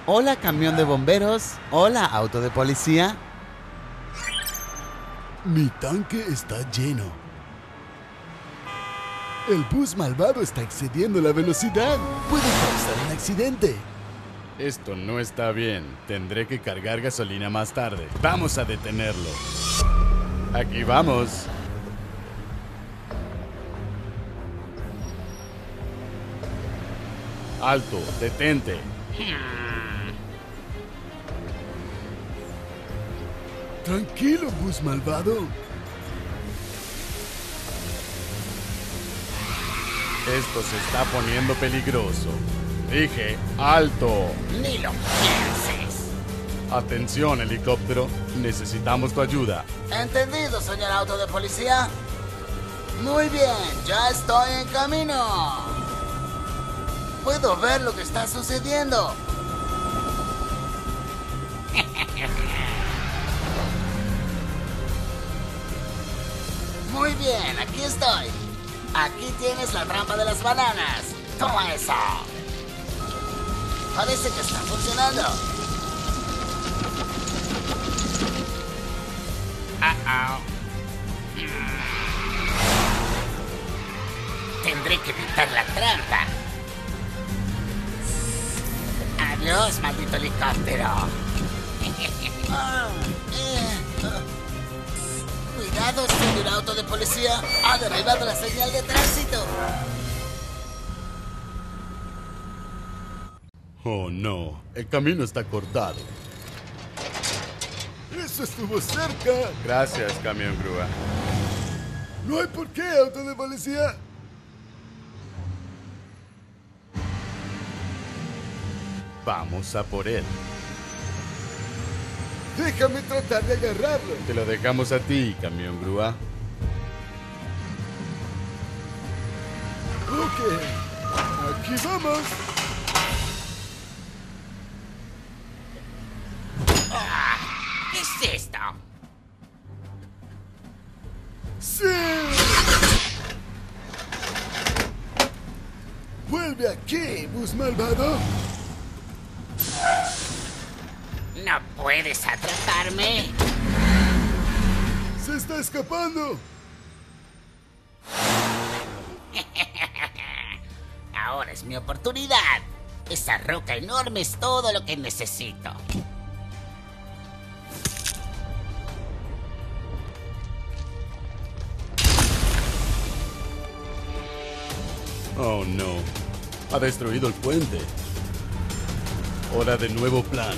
Hola camión de bomberos. Hola auto de policía. Mi tanque está lleno. El bus malvado está excediendo la velocidad. Puede causar un accidente. Esto no está bien. Tendré que cargar gasolina más tarde. Vamos a detenerlo. Aquí vamos. Alto, detente. Tranquilo, bus malvado. Esto se está poniendo peligroso. Dije, alto. Ni lo piense. Atención, helicóptero. Necesitamos tu ayuda. ¿Entendido, señor auto de policía? Muy bien, ya estoy en camino. Puedo ver lo que está sucediendo. Muy bien, aquí estoy. Aquí tienes la trampa de las bananas. Toma eso. Parece que está funcionando. Uh-oh. Tendré que evitar la trampa. Adiós, maldito helicóptero. Cuidado, señor auto de policía. Ha derribado la señal de tránsito. Oh no, el camino está cortado. Eso estuvo cerca. Gracias, camión grúa. No hay por qué, auto de policía. Vamos a por él. Déjame tratar de agarrarlo. Te lo dejamos a ti, camión grúa. Ok. Aquí vamos. ¡Sí! ¡Vuelve aquí, bus malvado! No puedes atraparme. ¡Se está escapando! Ahora es mi oportunidad. Esa roca enorme es todo lo que necesito. Oh no. Ha destruido el puente. Hora de nuevo plan.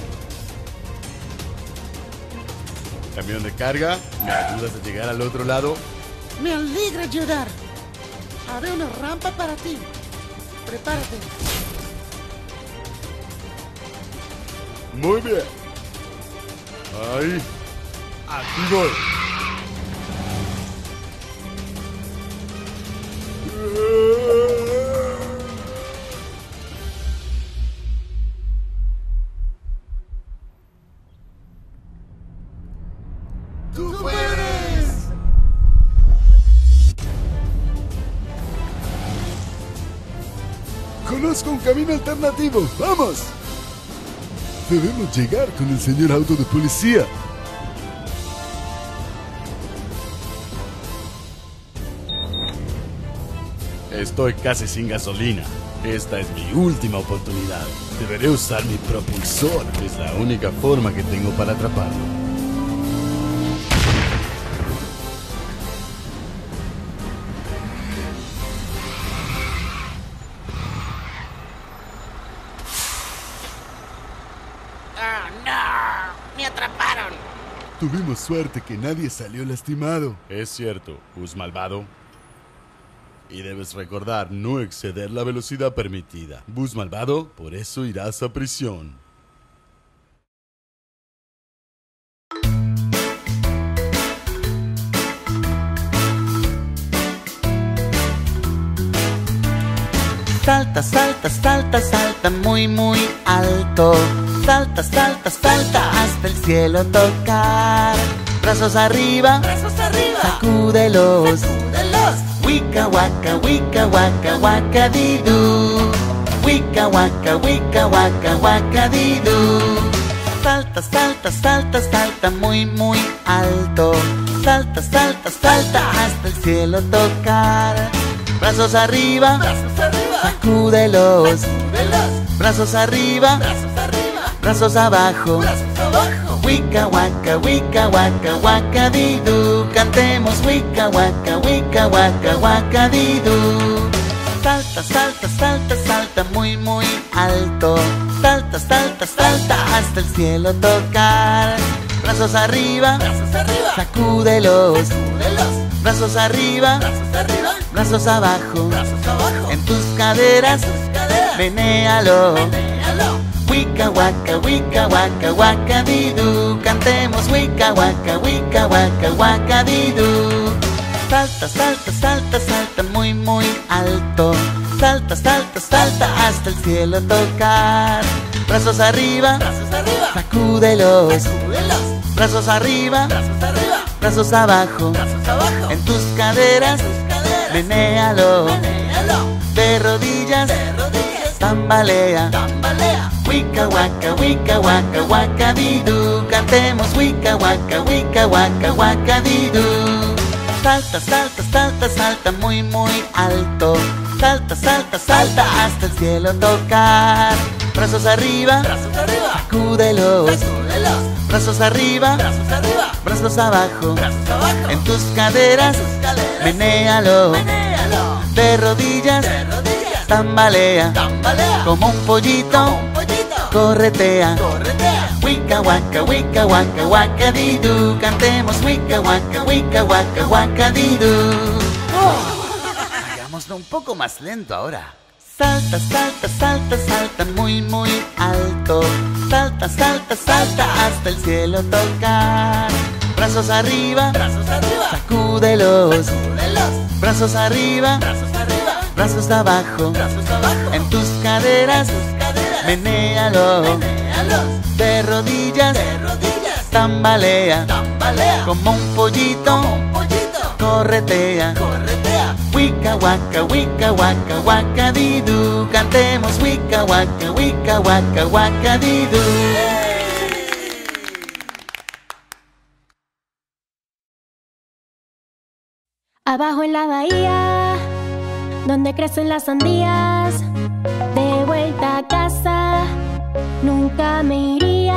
Camión de carga, ¿me ayudas a llegar al otro lado? Me alegra ayudar. Haré una rampa para ti. Prepárate. Muy bien. Ahí. Aquí voy. ¡Tú camino alternativo. ¡Vamos! Debemos llegar con el señor auto de policía. Estoy casi sin gasolina. Esta es mi última oportunidad. Deberé usar mi propulsor. Es la única forma que tengo para atraparlo. Tuvimos suerte que nadie salió lastimado. Es cierto, bus malvado. Y debes recordar no exceder la velocidad permitida. Bus malvado, por eso irás a prisión. Salta, salta, salta, salta muy, muy alto. Salta, salta, salta hasta el cielo tocar. Brazos arriba, ¡Brazos arriba! sacúdelos. ¡Sacúdelos! Wika waka, wika waka, waka didu. Wika waka, wika waka, waka didu. Salta, salta, salta, salta muy, muy alto. Salta, salta, salta hasta el cielo tocar. Brazos arriba, ¡Brazos arriba! sacúdelos. ¡Sacúdelos! Brazos arriba, ¡Brazos arriba! Brazos abajo. ¡Brazos abajo! Wika waka, wika waka, waka didu. Cantemos wika waka, wika waka, waka didu. Salta, salta, salta, salta muy, muy alto. Salta, salta, salta hasta el cielo tocar. Brazos arriba, brazos arriba, sacúdelos. Brazos arriba, brazos arriba, brazos abajo. Brazos abajo. En tus caderas, menéalo. Wicca waka, wicca waka, waka didu. Cantemos wicca waka, wicca waka, waka didu. Salta, salta, salta, salta muy, muy alto. Salta, salta, salta hasta el cielo tocar. Brazos arriba, brazos arriba, sacúdelos. Brazos arriba, brazos arriba, brazos abajo. Brazos abajo. En tus caderas, menéalo. De rodillas, de rodillas, tambalea. Tambalea. Wicca waka, wicca waka, waka didu. Cantemos wicca waka, wicca waka, waka didu. Salta, salta, salta, salta muy, muy alto. Salta, salta, salta hasta el cielo tocar. Brazos arriba, brazos arriba, sacúdelos. Brazos arriba, brazos arriba, brazos abajo. Brazos abajo. En tus caderas, menéalo. De rodillas, de rodillas, tambalea. Tambalea. Como un pollito, corretea. Corretea. Wicca waka, wicca waka, waka didu. Cantemos wicca waka, wicca waka, waka didu. Hagámoslo un poco más lento ahora. Salta, salta, salta, salta muy, muy alto. Salta, salta, salta hasta el cielo tocar. Brazos arriba, brazos arriba, sacúdelos. Brazos arriba, brazos arriba, brazos abajo, brazos abajo. En tus caderas, menéalo. De rodillas, de rodillas, tambalea, tambalea. Como un pollito, un pollito, corretea, corretea. Wicca waka, wicca waka, waka didu. Cantemos wicca waka, wicca waka, waka didu. Abajo en la bahía, donde crecen las sandías, de vuelta a casa, nunca me iría.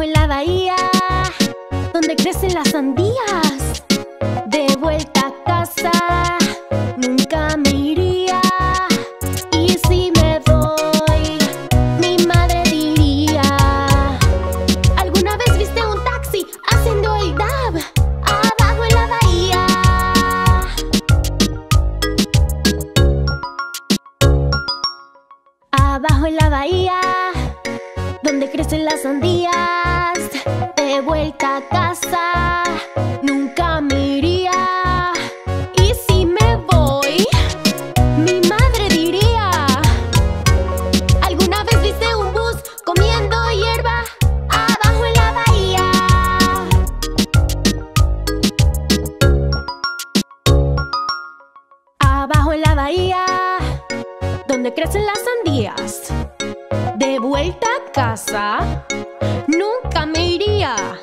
En la bahía, donde crecen las sandías. De vuelta a casa, crecen las sandías. De vuelta a casa, nunca me iría. Y si me voy, mi madre diría: ¿Alguna vez viste un bus comiendo hierba? Abajo en la bahía. Abajo en la bahía, donde crecen las sandías. Vuelta a casa, nunca me iría.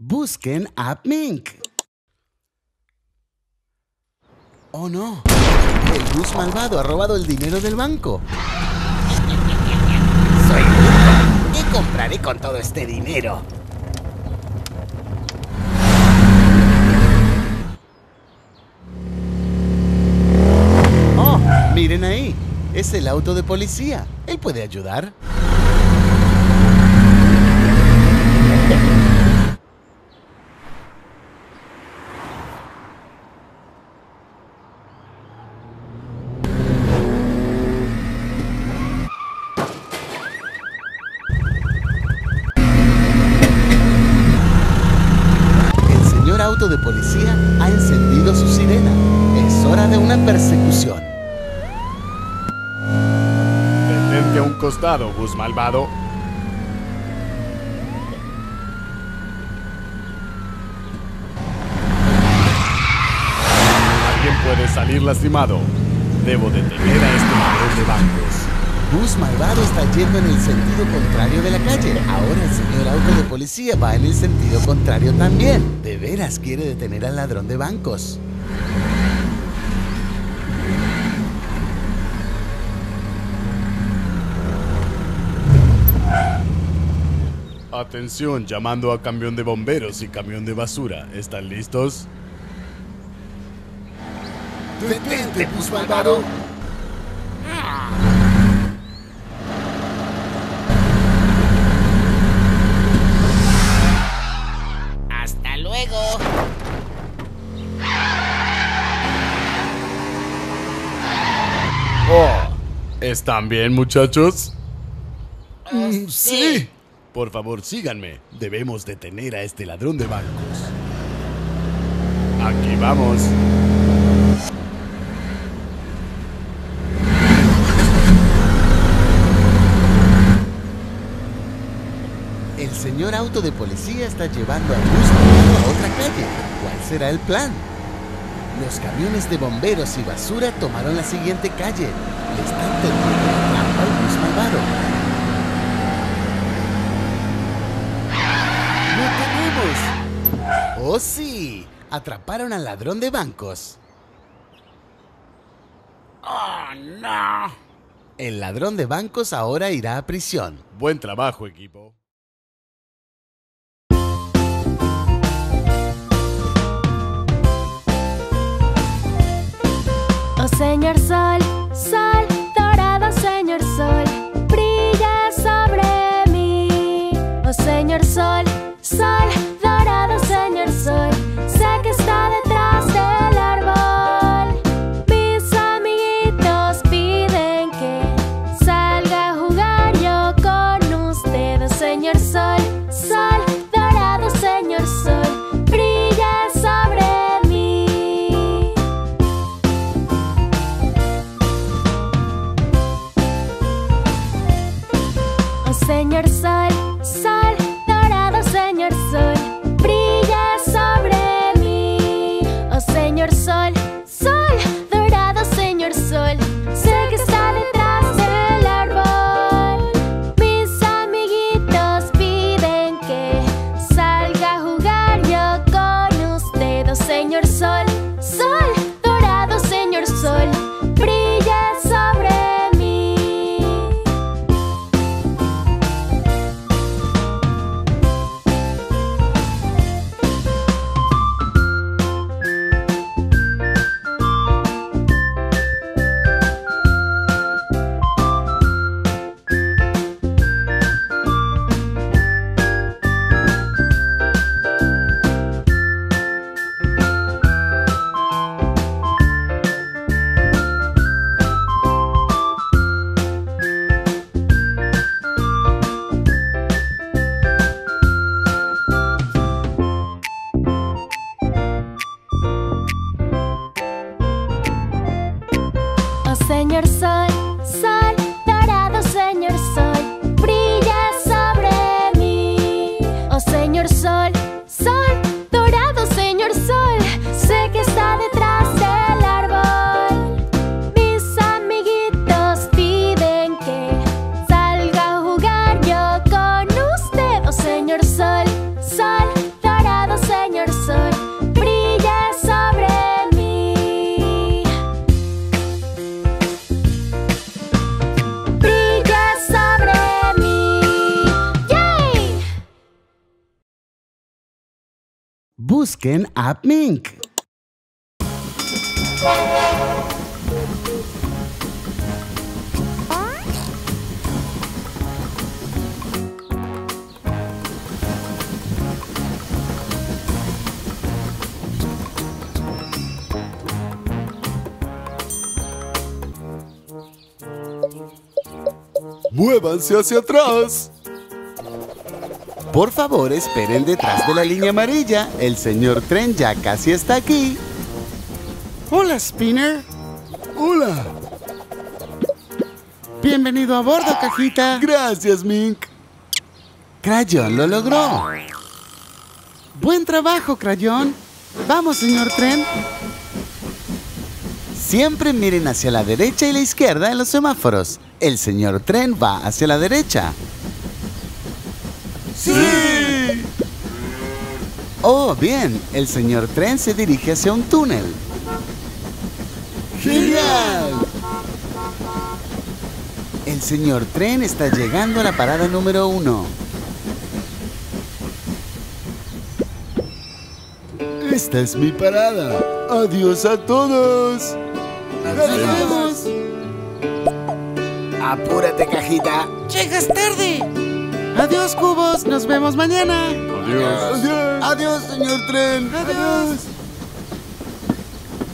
Busquen AppMink. Oh no, el bus malvado ha robado el dinero del banco. Soy rico. ¿Qué compraré con todo este dinero? Oh, miren ahí, es el auto de policía. Él puede ayudar. El señor auto de policía ha encendido su sirena. Es hora de una persecución. Bus malvado. Alguien puede salir lastimado. Debo detener a este ladrón de bancos. Bus malvado está yendo en el sentido contrario de la calle. Ahora el señor auto de policía va en el sentido contrario también. De veras quiere detener al ladrón de bancos. Atención, llamando a camión de bomberos y camión de basura. ¿Están listos? ¡Detente, bus malvado! ¡Hasta luego! Oh, ¿Están bien, muchachos? Mm, sí. Por favor, síganme. Debemos detener a este ladrón de bancos. Aquí vamos. El señor auto de policía está llevando bus malvado a otra calle. ¿Cuál será el plan? Los camiones de bomberos y basura tomaron la siguiente calle. Le están tendiendo trampa al. ¡Oh sí! Atraparon al ladrón de bancos. ¡Oh, no! El ladrón de bancos ahora irá a prisión. Buen trabajo, equipo. Oh señor sol, sol, dorado señor sol, brilla sobre mí. Oh señor sol, sol, dorado señor sol, sé que está detrás del árbol. Busquen AppMink. Muévanse hacia atrás. Por favor, esperen detrás de la línea amarilla. El señor Tren ya casi está aquí. Hola, Spinner. Hola. Bienvenido a bordo, cajita. Gracias, Mink. Crayon lo logró. Buen trabajo, Crayón. Vamos, señor Tren. Siempre miren hacia la derecha y la izquierda en los semáforos. El señor Tren va hacia la derecha. ¡Sí! Oh, bien. El señor Tren se dirige hacia un túnel. ¡Genial! El señor Tren está llegando a la parada número uno. Esta es mi parada. Adiós a todos. Nos vemos. Apúrate, cajita. Llegas tarde. Adiós, cubos. Nos vemos mañana. Adiós. Adiós. Adiós, señor Tren. Adiós.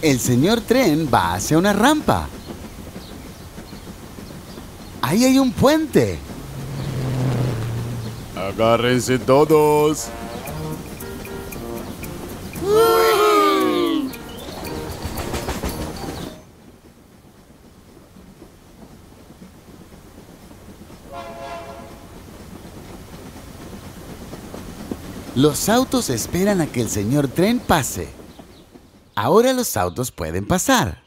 El señor Tren va hacia una rampa. Ahí hay un puente. Agárrense todos. Los autos esperan a que el señor Tren pase. Ahora los autos pueden pasar.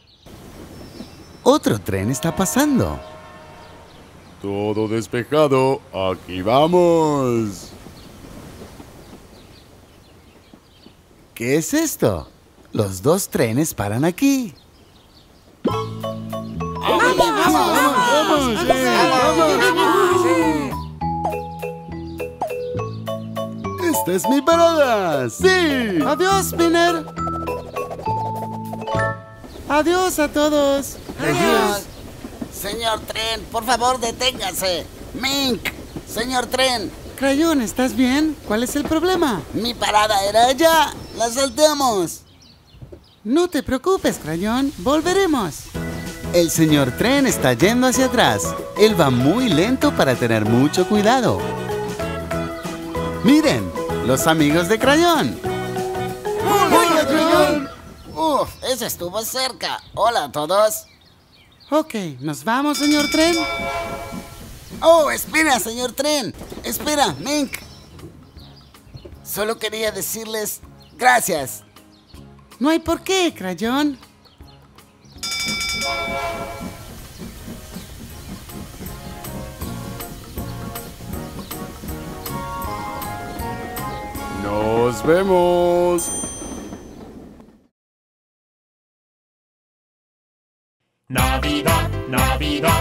Otro tren está pasando. Todo despejado. Aquí vamos. ¿Qué es esto? Los dos trenes paran aquí. Esta es mi parada. Sí. Adiós, Spinner. Adiós a todos. Adiós. Señor Tren, por favor, deténgase. Mink, señor Tren, Crayón, ¿estás bien? ¿Cuál es el problema? mi parada era allá. La saltamos. No te preocupes, Crayón. Volveremos. El señor Tren está yendo hacia atrás. Él va muy lento para tener mucho cuidado. Miren, los amigos de Crayón. ¡Hola, Crayón! Uf, ese estuvo cerca. Hola a todos. Ok, ¿nos vamos, señor Tren? Oh, espera, señor Tren. Espera, Mink. Solo quería decirles gracias. No hay por qué, Crayón. Nos vemos. Navidad, Navidad,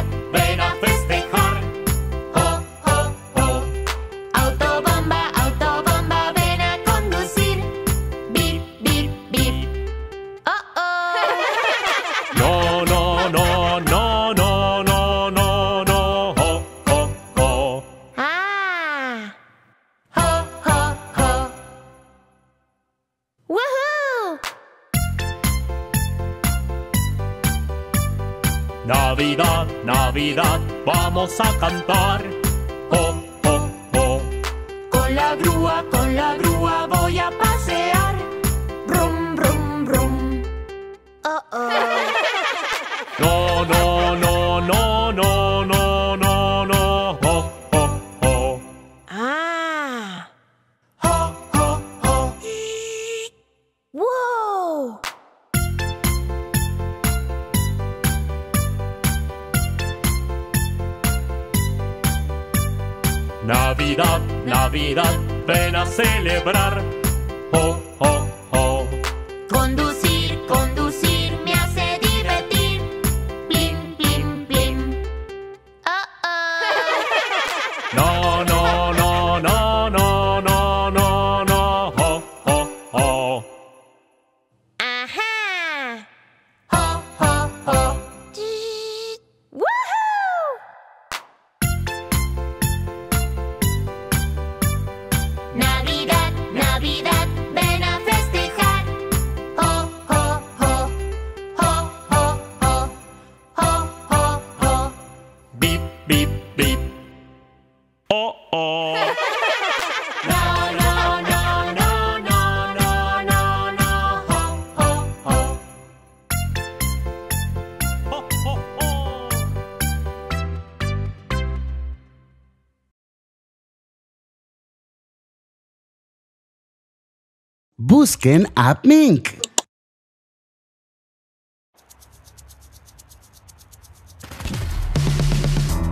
Busquen AppMink.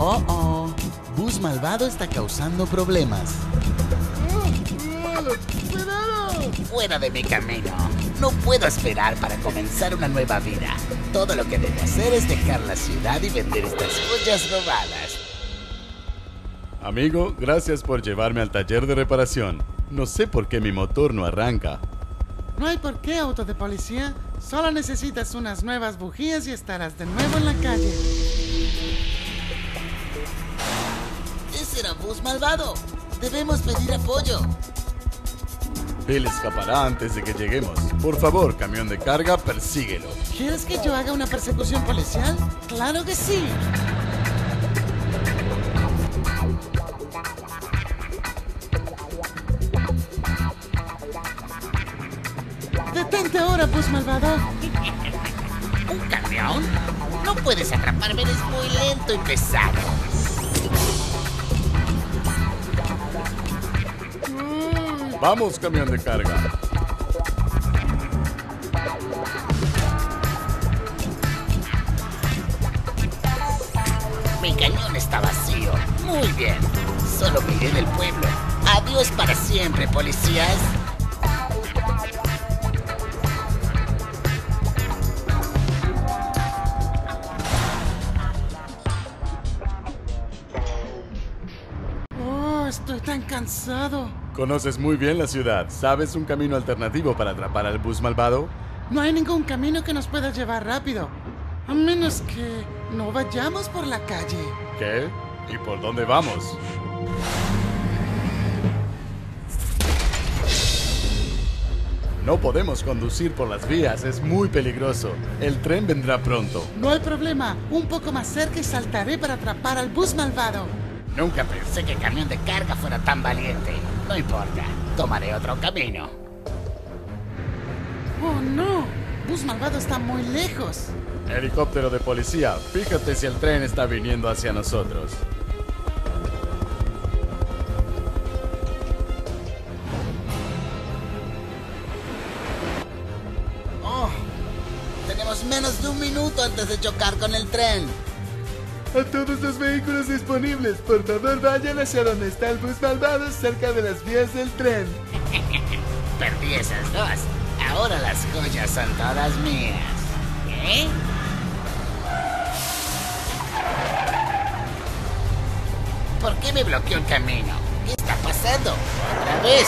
Oh, oh. Bus malvado está causando problemas. Fuera de mi camino. No puedo esperar para comenzar una nueva vida. Todo lo que debo hacer es dejar la ciudad y vender estas joyas robadas. Amigo, gracias por llevarme al taller de reparación. No sé por qué mi motor no arranca. No hay por qué, auto de policía. Solo necesitas unas nuevas bujías y estarás de nuevo en la calle. Ese era Bus malvado. Debemos pedir apoyo. Él escapará antes de que lleguemos. Por favor, camión de carga, persíguelo. ¿Quieres que yo haga una persecución policial? ¡Claro que sí! ¡Detente ahora, bus malvado! ¿Un camión? No puedes atraparme, eres muy lento y pesado. Vamos, camión de carga. Mi cañón está vacío. Muy bien. Solo miré del pueblo. Adiós para siempre, policías. Cansado! Conoces muy bien la ciudad. ¿Sabes un camino alternativo para atrapar al bus malvado? No hay ningún camino que nos pueda llevar rápido. A menos que no vayamos por la calle. ¿Qué? ¿Y por dónde vamos? No podemos conducir por las vías, es muy peligroso. El tren vendrá pronto. No hay problema. Un poco más cerca y saltaré para atrapar al bus malvado. Nunca pensé que el camión de carga fuera tan valiente. No importa, tomaré otro camino. ¡Oh, no! Bus malvado está muy lejos. Helicóptero de policía, fíjate si el tren está viniendo hacia nosotros. Oh, tenemos menos de un minuto antes de chocar con el tren. A todos los vehículos disponibles, por favor vayan hacia donde está el bus malvado cerca de las vías del tren. Perdí esas dos. Ahora las joyas son todas mías. ¿Eh? ¿Por qué me bloqueó el camino? ¿Qué está pasando? ¿Otra vez?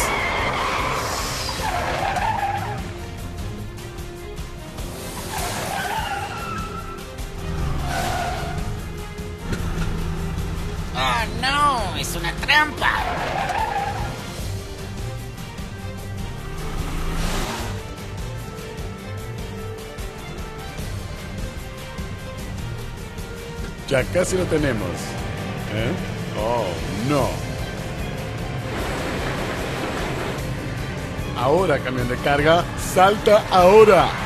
Casi lo tenemos. ¿Eh? Oh, no. Ahora, camión de carga, salta ahora.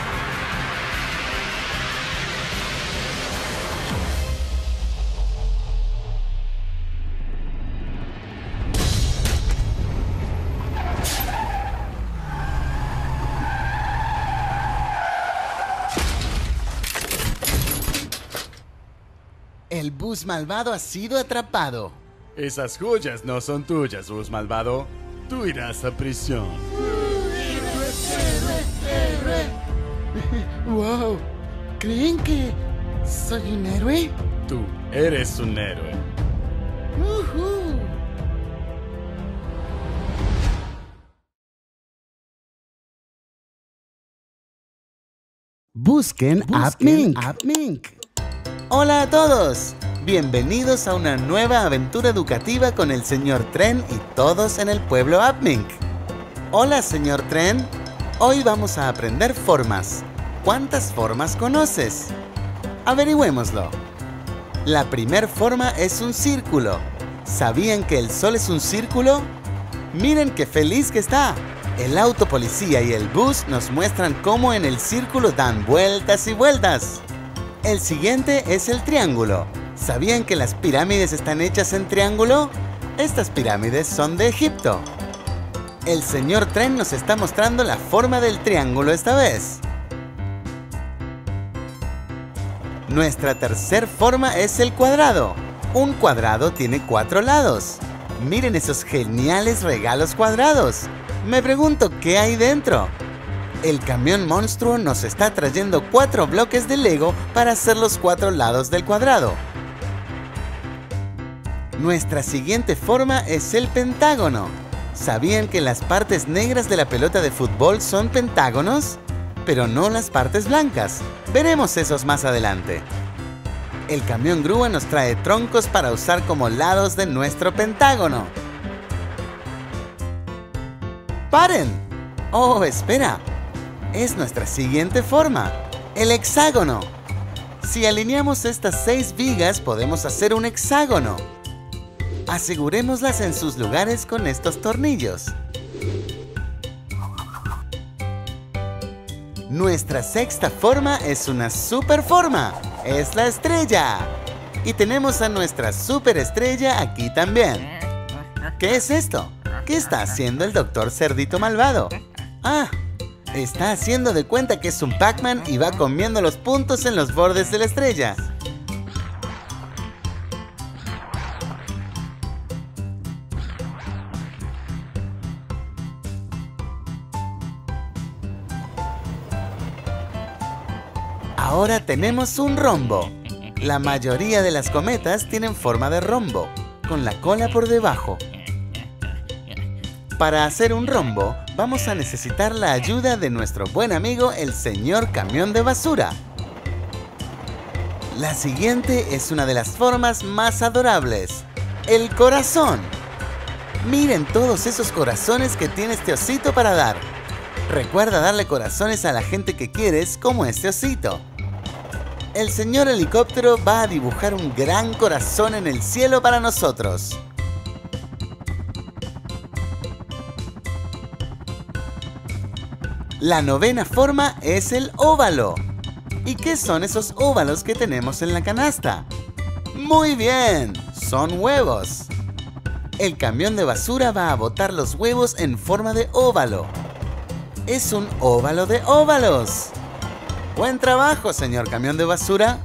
Malvado ha sido atrapado. Esas joyas no son tuyas, bus malvado. Tú irás a prisión. ¡Wow! ¿Creen que soy un héroe? Tú eres un héroe. ¡Uhú! Busquen, Busquen AppMink. Hola a todos. Bienvenidos a una nueva aventura educativa con el señor Tren y todos en el pueblo AppMink. Hola, señor Tren. Hoy vamos a aprender formas. ¿Cuántas formas conoces? Averigüémoslo. La primer forma es un círculo. ¿Sabían que el sol es un círculo? Miren qué feliz que está. El auto policía y el bus nos muestran cómo en el círculo dan vueltas y vueltas. El siguiente es el triángulo. ¿Sabían que las pirámides están hechas en triángulo? Estas pirámides son de Egipto. El señor Tren nos está mostrando la forma del triángulo esta vez. Nuestra tercer forma es el cuadrado. Un cuadrado tiene cuatro lados. Miren esos geniales regalos cuadrados. Me pregunto qué hay dentro. El camión monstruo nos está trayendo cuatro bloques de Lego para hacer los cuatro lados del cuadrado. Nuestra siguiente forma es el pentágono. ¿Sabían que las partes negras de la pelota de fútbol son pentágonos? Pero no las partes blancas. Veremos esos más adelante. El camión grúa nos trae troncos para usar como lados de nuestro pentágono. ¡Paren! Oh, espera. Es nuestra siguiente forma, el hexágono. Si alineamos estas seis vigas podemos hacer un hexágono. Asegurémoslas en sus lugares con estos tornillos. Nuestra sexta forma es una superforma. Es la estrella. Y tenemos a nuestra superestrella aquí también. ¿Qué es esto? ¿Qué está haciendo el doctor Cerdito Malvado? Ah, está haciendo de cuenta que es un Pac-Man y va comiendo los puntos en los bordes de la estrella. Ahora tenemos un rombo. La mayoría de las cometas tienen forma de rombo, con la cola por debajo. Para hacer un rombo, vamos a necesitar la ayuda de nuestro buen amigo el señor camión de basura. La siguiente es una de las formas más adorables, el corazón. Miren todos esos corazones que tiene este osito para dar. Recuerda darle corazones a la gente que quieres como este osito. El señor helicóptero va a dibujar un gran corazón en el cielo para nosotros. La novena forma es el óvalo. ¿Y qué son esos óvalos que tenemos en la canasta? Muy bien, son huevos. El camión de basura va a botar los huevos en forma de óvalo. Es un óvalo de óvalos. Buen trabajo, señor camión de basura.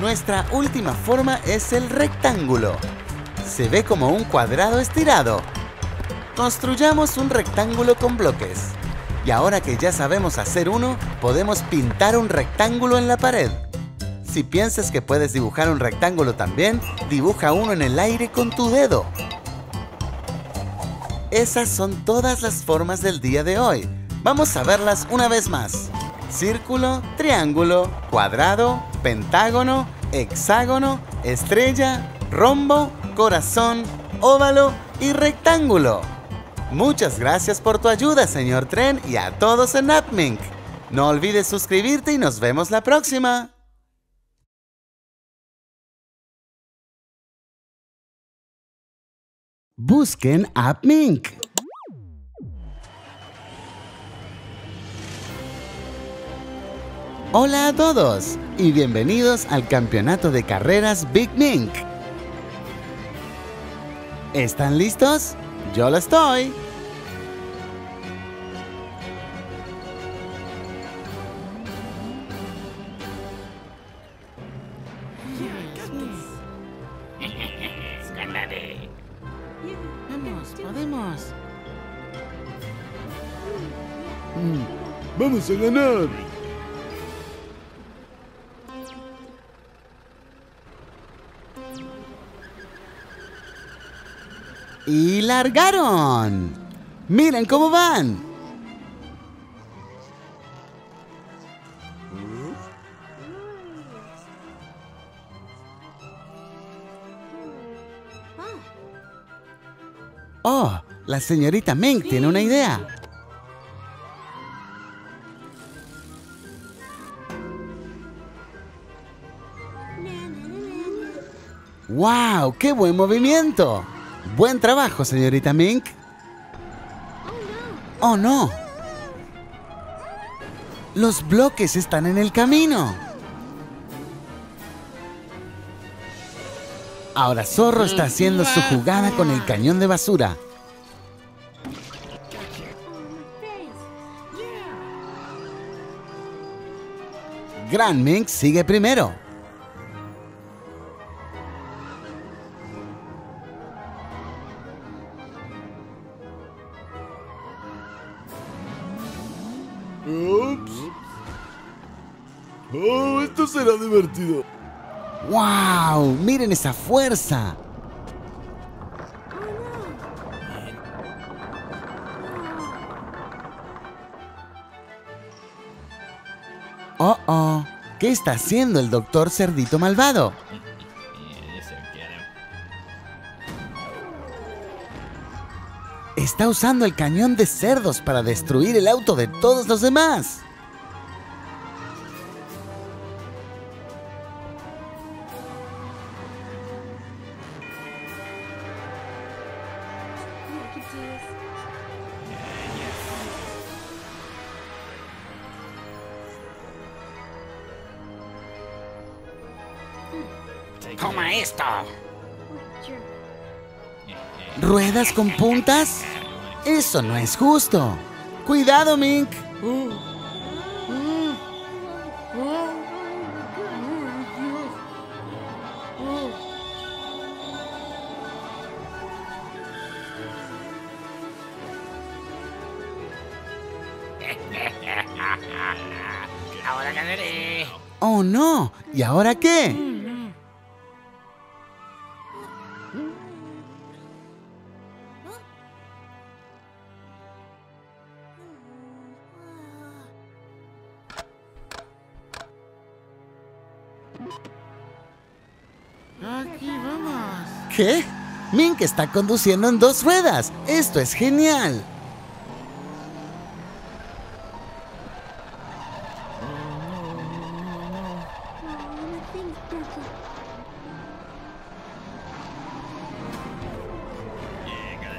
Nuestra última forma es el rectángulo. Se ve como un cuadrado estirado. Construyamos un rectángulo con bloques. Y ahora que ya sabemos hacer uno, podemos pintar un rectángulo en la pared. Si piensas que puedes dibujar un rectángulo también, dibuja uno en el aire con tu dedo. Esas son todas las formas del día de hoy. Vamos a verlas una vez más. Círculo, triángulo, cuadrado, pentágono, hexágono, estrella, rombo, corazón, óvalo y rectángulo. Muchas gracias por tu ayuda, señor Tren, y a todos en AppMink. No olvides suscribirte y nos vemos la próxima. Busquen AppMink. Hola a todos y bienvenidos al campeonato de carreras Big Mink. ¿Están listos? Yo lo estoy. Vamos a ganar. Y largaron. Miren cómo van. Oh, la señorita Mink tiene una idea. ¡Wow! ¡Qué buen movimiento! Buen trabajo, señorita Mink. Oh, no. Los bloques están en el camino. Ahora Zorro está haciendo su jugada con el cañón de basura. Gran Mink sigue primero. Oh, esto será divertido. ¡Wow! ¡Miren esa fuerza! Oh, oh. ¿Qué está haciendo el doctor Cerdito Malvado? Está usando el cañón de cerdos para destruir el auto de todos los demás. Toma esto. ¿Ruedas con puntas? Eso no es justo. Cuidado, Mink. Ahora ganaré. Oh, no. ¿Y ahora qué? ¿Qué? Mink está conduciendo en dos ruedas. Esto es genial.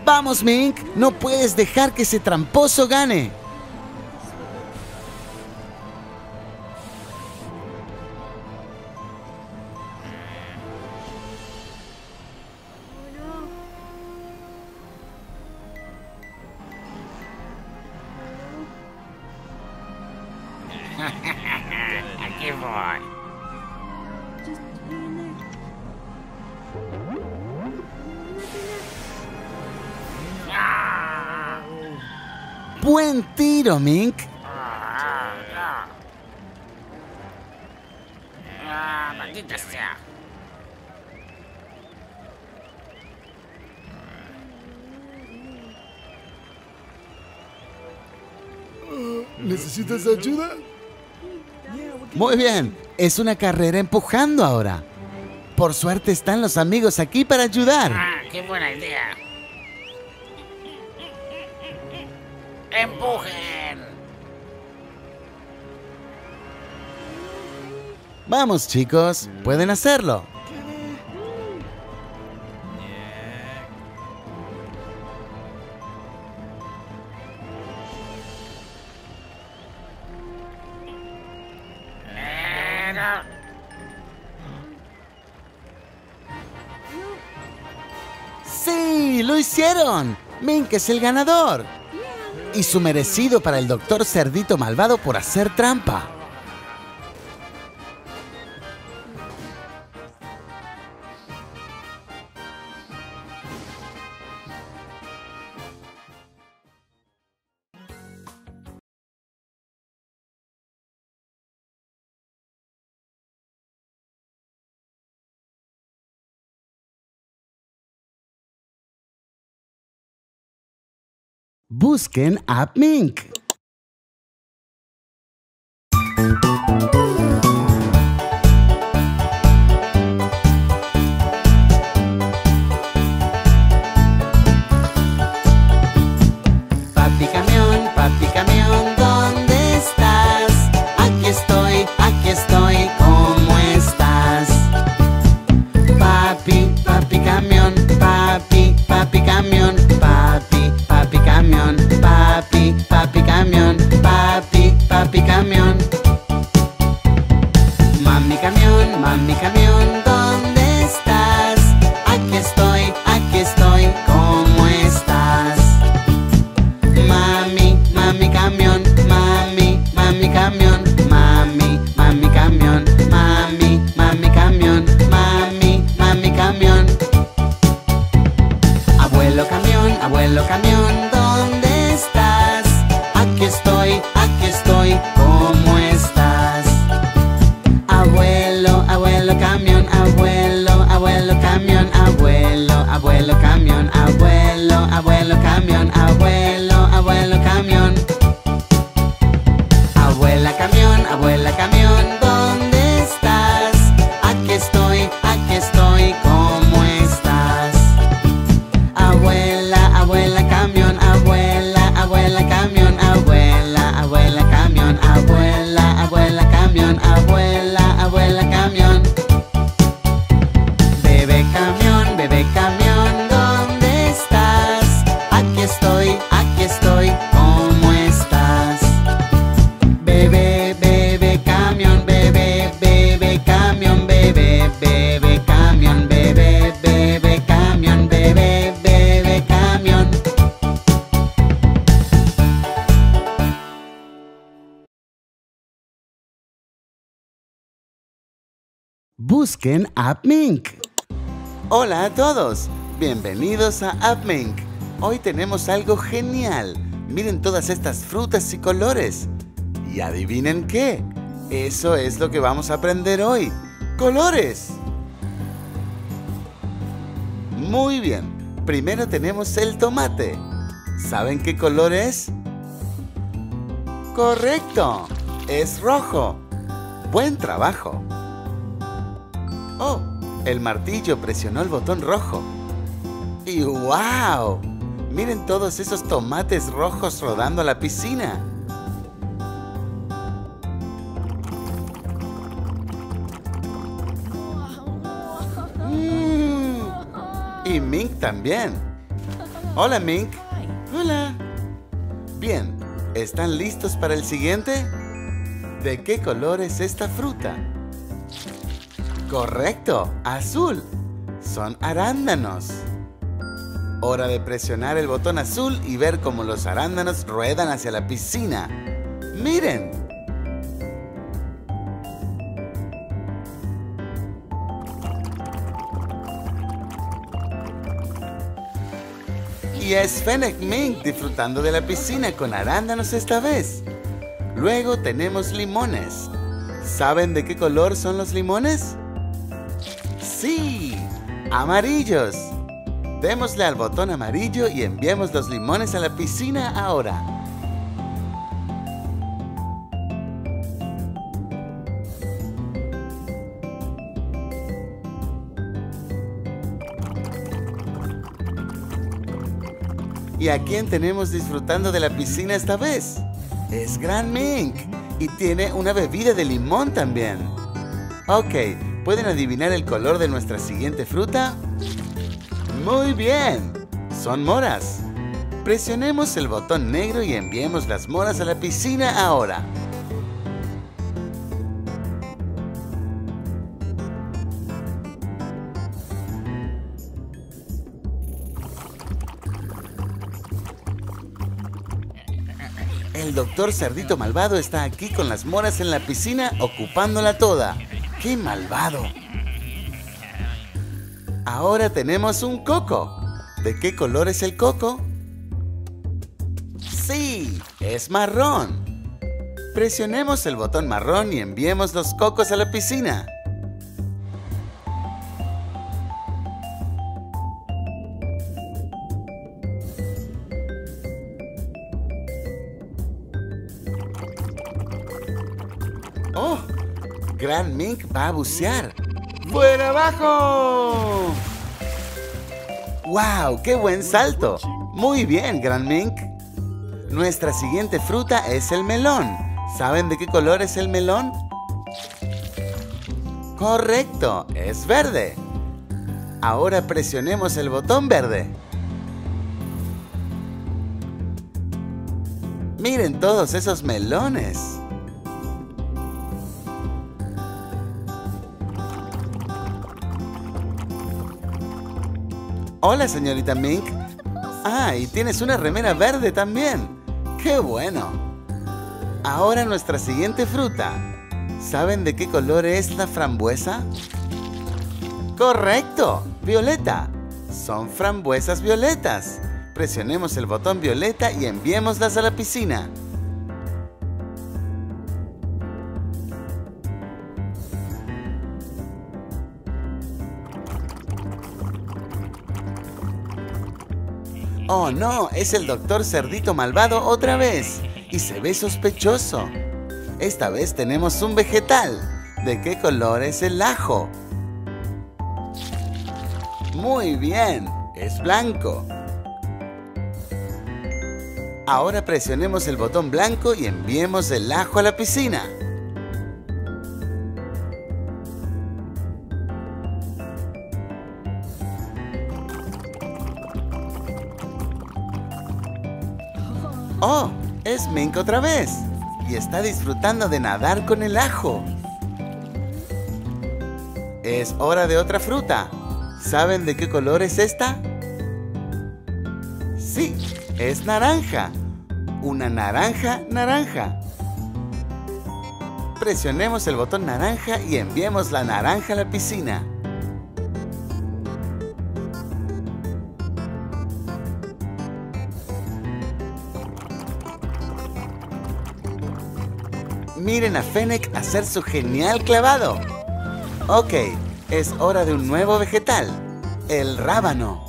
Vamos, Mink. No puedes dejar que ese tramposo gane. Muy bien. Es una carrera empujando ahora. Por suerte están los amigos aquí para ayudar. Ah, qué buena idea. ¡Empujen! Vamos, chicos. Pueden hacerlo. Mink es el ganador. Y su merecido para el doctor Cerdito Malvado por hacer trampa. Busquen App Mink. Papi camión, papi camión, ¿dónde estás? Aquí estoy, aquí estoy, ¿cómo estás? Papi, papi camión, papi, papi camión. happy camión. Busquen AppMink. Hola a todos, bienvenidos a AppMink. Hoy tenemos algo genial. Miren todas estas frutas y colores. Y adivinen qué. Eso es lo que vamos a aprender hoy. ¡Colores! Muy bien. Primero tenemos el tomate. ¿Saben qué color es? Correcto. Es rojo. Buen trabajo. Oh, el martillo presionó el botón rojo. ¡Y wow! Miren todos esos tomates rojos rodando a la piscina. Mm. Y Mink también. Hola Mink. Hola. Bien, ¿están listos para el siguiente? ¿De qué color es esta fruta? Correcto, azul. Son arándanos. Hora de presionar el botón azul y ver cómo los arándanos ruedan hacia la piscina. ¡Miren! Y es Fennec Mink disfrutando de la piscina con arándanos esta vez. Luego tenemos limones. ¿Saben de qué color son los limones? ¡Sí! ¡Amarillos! Démosle al botón amarillo y enviemos los limones a la piscina ahora. ¿Y a quién tenemos disfrutando de la piscina esta vez? Es Gran Mink y tiene una bebida de limón también. Ok, ¿pueden adivinar el color de nuestra siguiente fruta? Muy bien, son moras. Presionemos el botón negro y enviemos las moras a la piscina ahora. El doctor Cerdito Malvado está aquí con las moras en la piscina ocupándola toda. ¡Qué malvado! Ahora tenemos un coco. ¿De qué color es el coco? Sí, es marrón. Presionemos el botón marrón y enviemos los cocos a la piscina. Gran Mink va a bucear. ¡Fuera abajo! ¡Wow! ¡Qué buen salto! Muy bien, Gran Mink. Nuestra siguiente fruta es el melón. ¿Saben de qué color es el melón? Correcto, es verde. Ahora presionemos el botón verde. Miren todos esos melones. Hola, señorita Mink. Ah, y tienes una remera verde también. ¡Qué bueno! Ahora nuestra siguiente fruta. ¿Saben de qué color es la frambuesa? Correcto, violeta. Son frambuesas violetas. Presionemos el botón violeta y enviémoslas a la piscina. Oh no, es el doctor cerdito malvado otra vez. Y se ve sospechoso. Esta vez tenemos un vegetal. ¿De qué color es el ajo? Muy bien, es blanco. Ahora presionemos el botón blanco y enviemos el ajo a la piscina. Es Mink otra vez. Y está disfrutando de nadar con el ajo. Es hora de otra fruta. ¿Saben de qué color es esta? Sí, es naranja. Una naranja naranja. Presionemos el botón naranja y enviemos la naranja a la piscina. Miren a Fennec hacer su genial clavado. Ok, es hora de un nuevo vegetal. El rábano.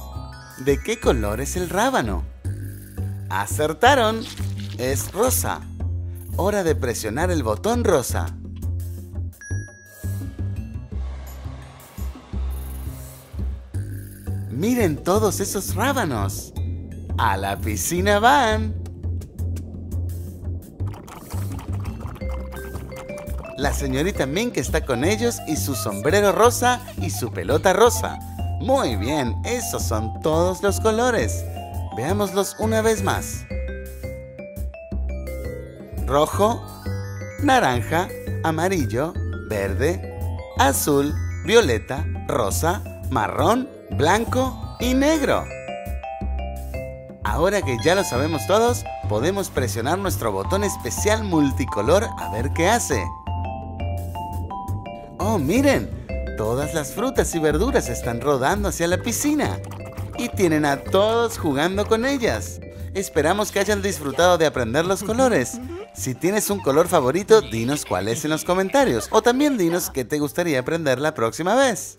¿De qué color es el rábano? Acertaron. Es rosa. Hora de presionar el botón rosa. Miren todos esos rábanos. A la piscina van. La señorita Mink está con ellos y su sombrero rosa y su pelota rosa. Muy bien, esos son todos los colores. Veámoslos una vez más. Rojo, naranja, amarillo, verde, azul, violeta, rosa, marrón, blanco y negro. Ahora que ya lo sabemos todos, podemos presionar nuestro botón especial multicolor a ver qué hace. ¡Oh, miren! Todas las frutas y verduras están rodando hacia la piscina. Y tienen a todos jugando con ellas. Esperamos que hayan disfrutado de aprender los colores. Si tienes un color favorito, dinos cuál es en los comentarios. O también dinos qué te gustaría aprender la próxima vez.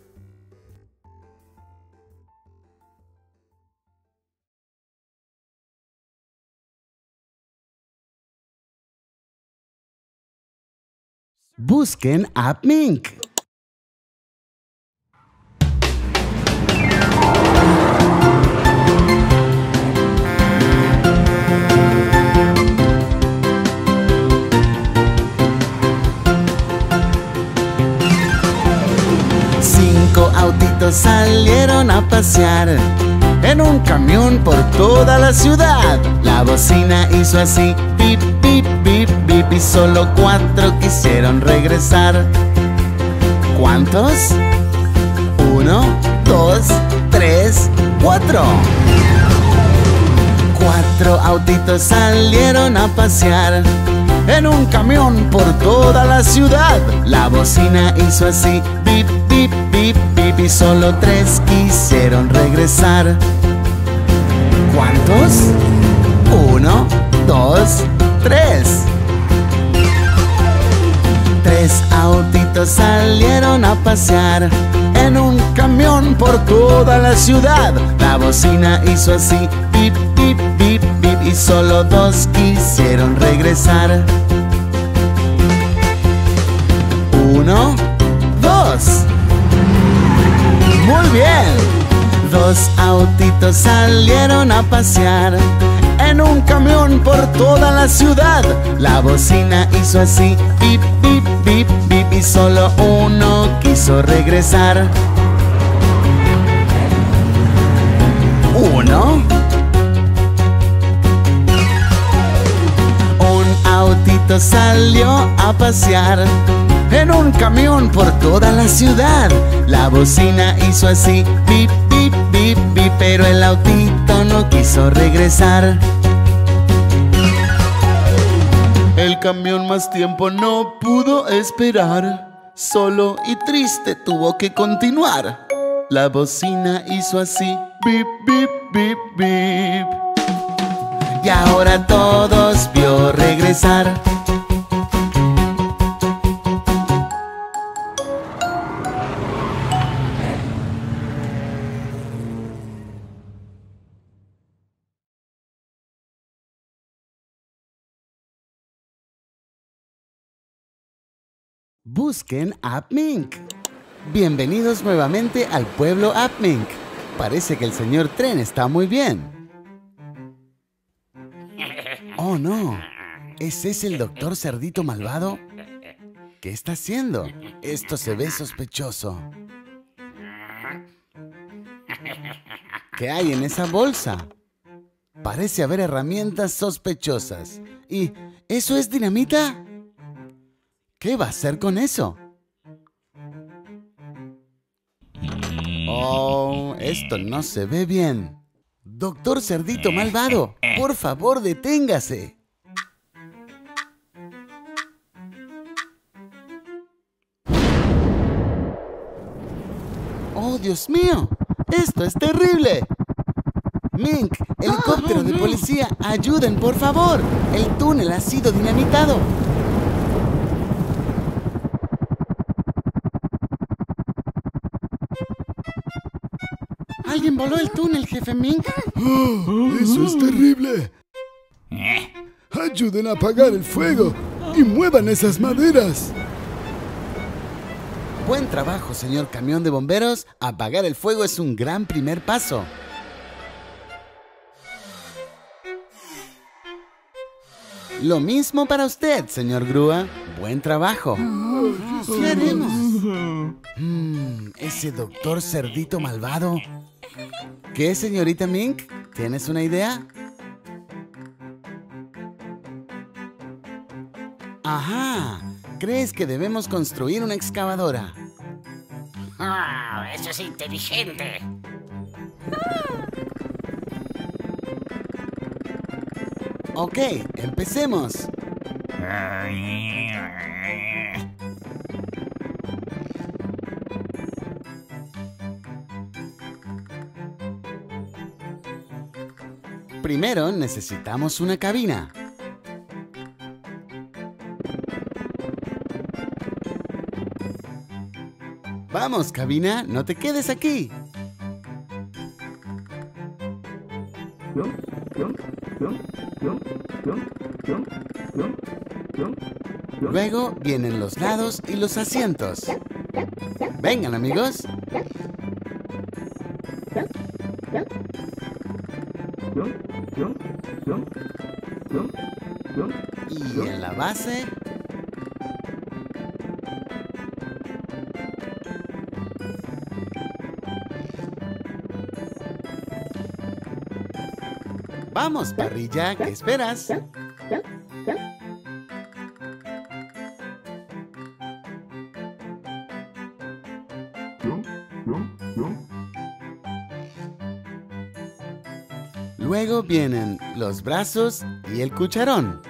Busquen App Mink. Cinco autitos salieron a pasear en un camión por toda la ciudad. La bocina hizo así, pip, y solo cuatro quisieron regresar. ¿Cuántos? Uno, dos, tres, cuatro. Cuatro autitos salieron a pasear en un camión por toda la ciudad. La bocina hizo así, pip, pip, pip, pip, y solo tres quisieron regresar. ¿Cuántos? Uno, dos, tres. Tres autitos salieron a pasear en un camión por toda la ciudad. La bocina hizo así, pip, pip, pip, pip, y solo dos quisieron regresar. Uno, dos. Muy bien. Dos autitos salieron a pasear en un camión por toda la ciudad. La bocina hizo así, pip, pip, pip, pip, y solo uno quiso regresar. Uno. Un autito salió a pasear en un camión por toda la ciudad. La bocina hizo así, pip, pip, pip, pip, pero el autito no quiso regresar. El camión más tiempo no pudo esperar. Solo y triste tuvo que continuar. La bocina hizo así, bip, bip, bip, bip. Y ahora todos vio regresar. Busquen AppMink. Bienvenidos nuevamente al pueblo AppMink. Parece que el señor Tren está muy bien. Oh no, ¿es ese el doctor Cerdito Malvado? ¿Qué está haciendo? Esto se ve sospechoso. ¿Qué hay en esa bolsa? Parece haber herramientas sospechosas. ¿Y eso es dinamita? ¿Qué va a hacer con eso? Oh, esto no se ve bien. Doctor Cerdito Malvado, por favor deténgase. ¡Oh, Dios mío! ¡Esto es terrible! Mink, helicóptero de policía, ayuden, por favor. El túnel ha sido dinamitado. Alguien voló el túnel, jefe Mink. ¡Oh, ¡Eso es terrible! ¡Ayuden a apagar el fuego! ¡Y muevan esas maderas! Buen trabajo, señor camión de bomberos. Apagar el fuego es un gran primer paso. Lo mismo para usted, señor Grúa. Buen trabajo. ¿Qué haremos? Mm, ese doctor cerdito malvado. ¿Qué, señorita Mink? ¿Tienes una idea? Ajá. ¿Crees que debemos construir una excavadora? Ah, eso es inteligente. Ok, empecemos. Primero necesitamos una cabina. Vamos, cabina, no te quedes aquí. Luego vienen los lados y los asientos. Vengan, amigos. Y en la base Vamos, parrilla, ¿qué esperas? Luego vienen los brazos y el cucharón.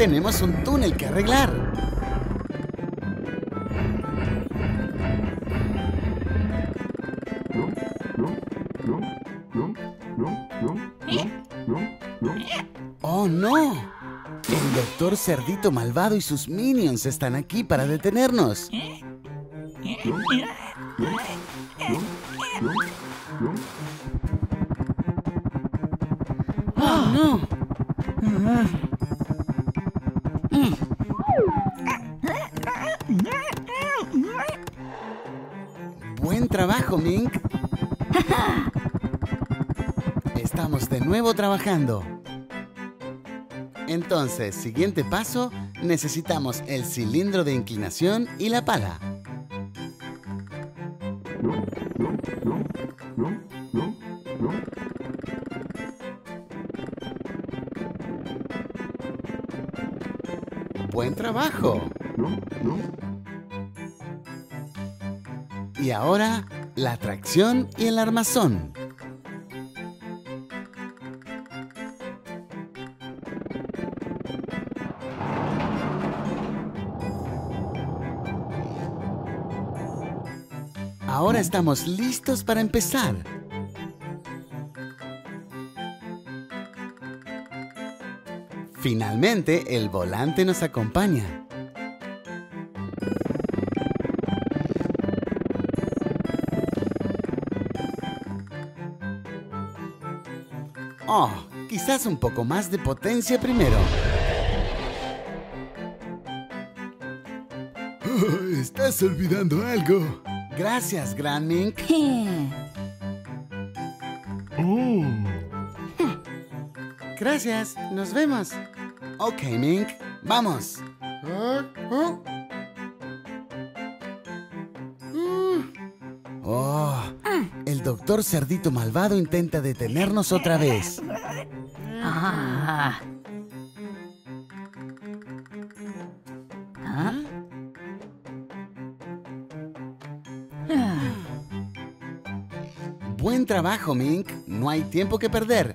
Tenemos un túnel que arreglar. ¡Oh, no! El doctor Cerdito Malvado y sus minions están aquí para detenernos. ¡Oh, no! Buen trabajo, Mink. Estamos de nuevo trabajando. Entonces, siguiente paso, necesitamos el cilindro de inclinación y la pala. Buen trabajo. Y ahora, la tracción y el armazón. Ahora estamos listos para empezar. El volante nos acompaña. Oh, quizás un poco más de potencia primero. Oh, estás olvidando algo. Gracias, Gran Mink. Oh. Gracias, nos vemos. Ok, Mink, vamos. Oh, el doctor Cerdito Malvado intenta detenernos otra vez. Buen trabajo, Mink. No hay tiempo que perder.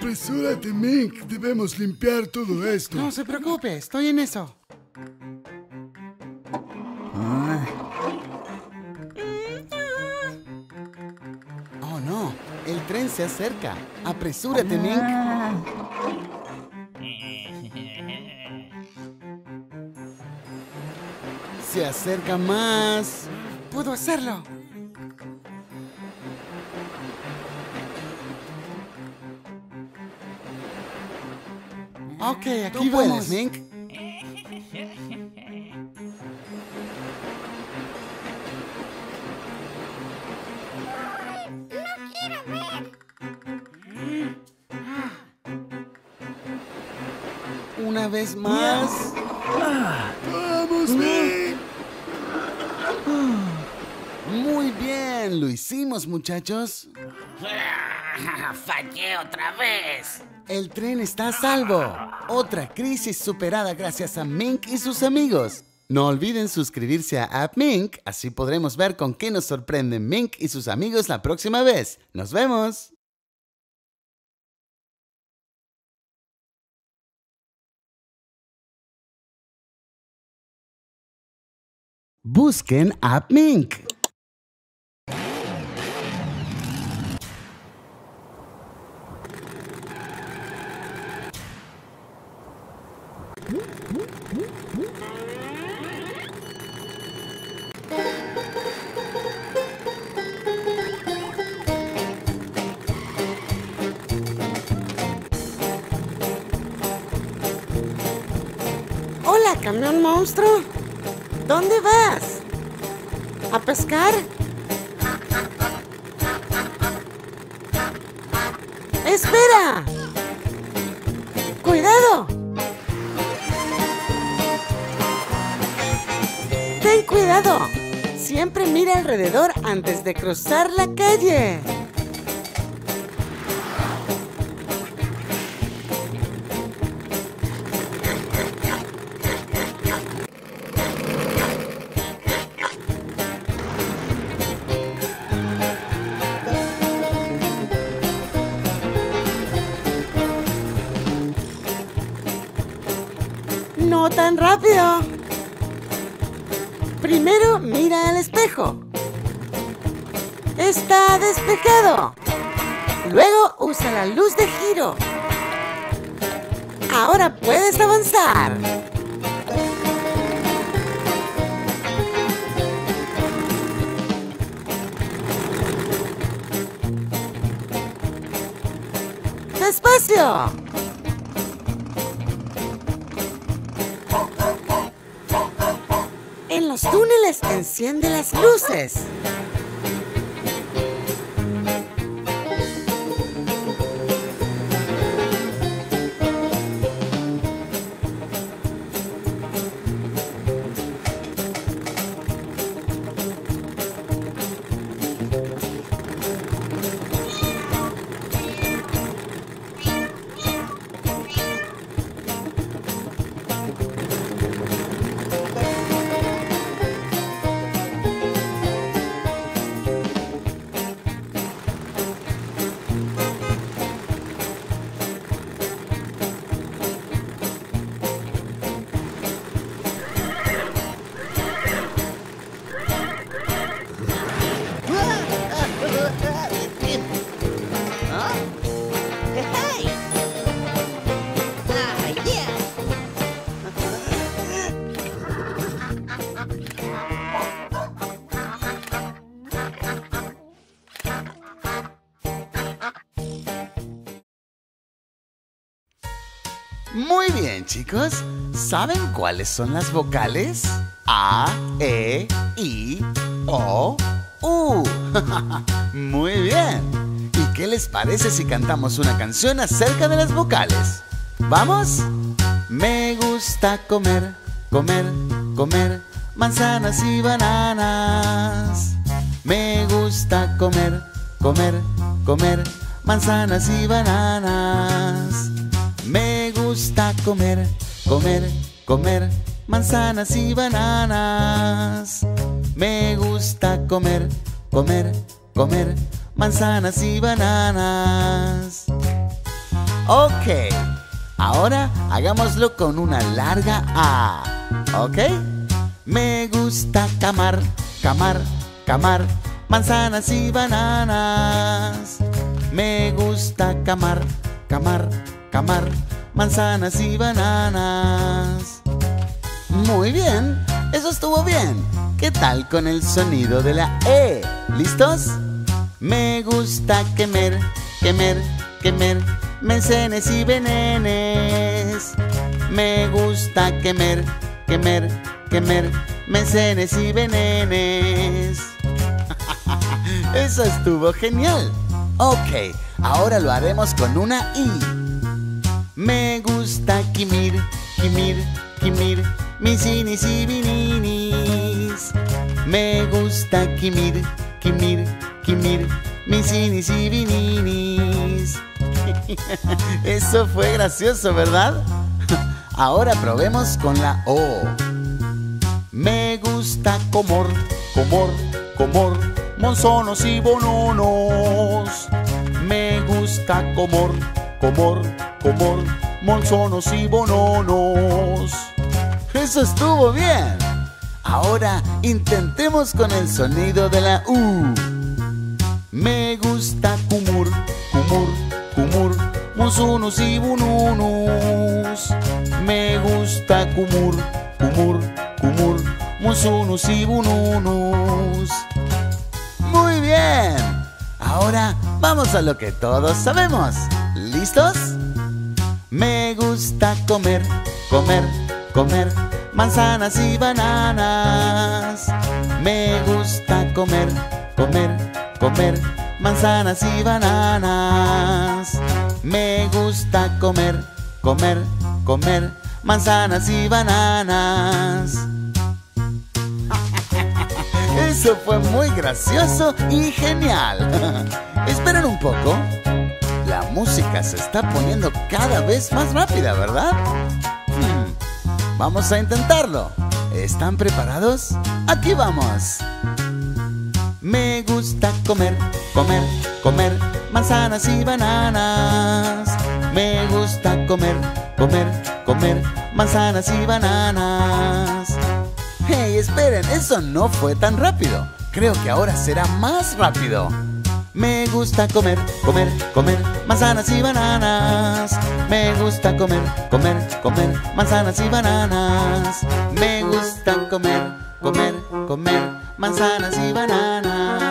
Apresúrate, Mink. Debemos limpiar todo esto. No se preocupe, estoy en eso. Oh, no. El tren se acerca. Apresúrate, Mink. Se acerca más. Puedo hacerlo. Ok, aquí Tú vamos. puedes, Mink. Una vez más. ¡Vamos, Mink! Muy bien, lo hicimos, muchachos. Fallé otra vez. El tren está a salvo. Otra crisis superada gracias a Mink y sus amigos. No olviden suscribirse a App Mink, así podremos ver con qué nos sorprenden Mink y sus amigos la próxima vez. ¡Nos vemos! Busquen App Mink. Monstruo. ¿Dónde vas? ¿A pescar? ¡Espera! ¡Cuidado! Ten cuidado. Siempre mira alrededor antes de cruzar la calle. Tan rápido. Primero mira al espejo. Está despejado. Luego usa la luz de giro. Ahora puedes avanzar. ¡Despacio! Túneles enciende las luces. ¿Saben cuáles son las vocales? A, E, I, O, U. Muy bien. ¿Y qué les parece si cantamos una canción acerca de las vocales? ¿Vamos? Me gusta comer, comer, comer manzanas y bananas. Me gusta comer, comer, comer manzanas y bananas. Comer, comer, comer manzanas y bananas. Me gusta comer, comer, comer manzanas y bananas. Ok, ahora hagámoslo con una larga A. ¿Ok? Me gusta camar, camar, camar manzanas y bananas. Me gusta camar, camar, camar manzanas y bananas. Muy bien, eso estuvo bien. ¿Qué tal con el sonido de la E? ¿Listos? Me gusta quemer, quemer, quemer mencenes y venenes. Me gusta quemer, quemer, quemer mencenes y venenes. Eso estuvo genial. Ok, ahora lo haremos con una I. Me gusta quimir, quimir, quimir mis inis y vininis. Me gusta quimir, quimir, quimir mis inis y vininis. Eso fue gracioso, ¿verdad? Ahora probemos con la O. Me gusta comor, comor, comor, monzonos y bononos. Me gusta comor, comor, comor, monzonos y bononos. Eso estuvo bien. Ahora intentemos con el sonido de la U. Me gusta cumur, cumur, cumur, monzonos y bononos. Me gusta cumur, cumur, cumur, monzonos y bononos. Muy bien. Ahora vamos a lo que todos sabemos. ¿Listos? Me gusta comer, comer, comer manzanas y bananas. Me gusta comer, comer, comer manzanas y bananas. Me gusta comer, comer, comer manzanas y bananas. Eso fue muy gracioso y genial. Esperen un poco. La música se está poniendo cada vez más rápida, ¿verdad? Hmm, Vamos a intentarlo. ¿Están preparados? Aquí vamos. Me gusta comer, comer, comer manzanas y bananas. Me gusta comer, comer, comer manzanas y bananas. Hey, esperen, eso no fue tan rápido. Creo que ahora será más rápido. Me gusta comer, comer, comer manzanas y bananas. Me gusta comer, comer, comer manzanas y bananas. Me gusta comer, comer, comer manzanas y bananas.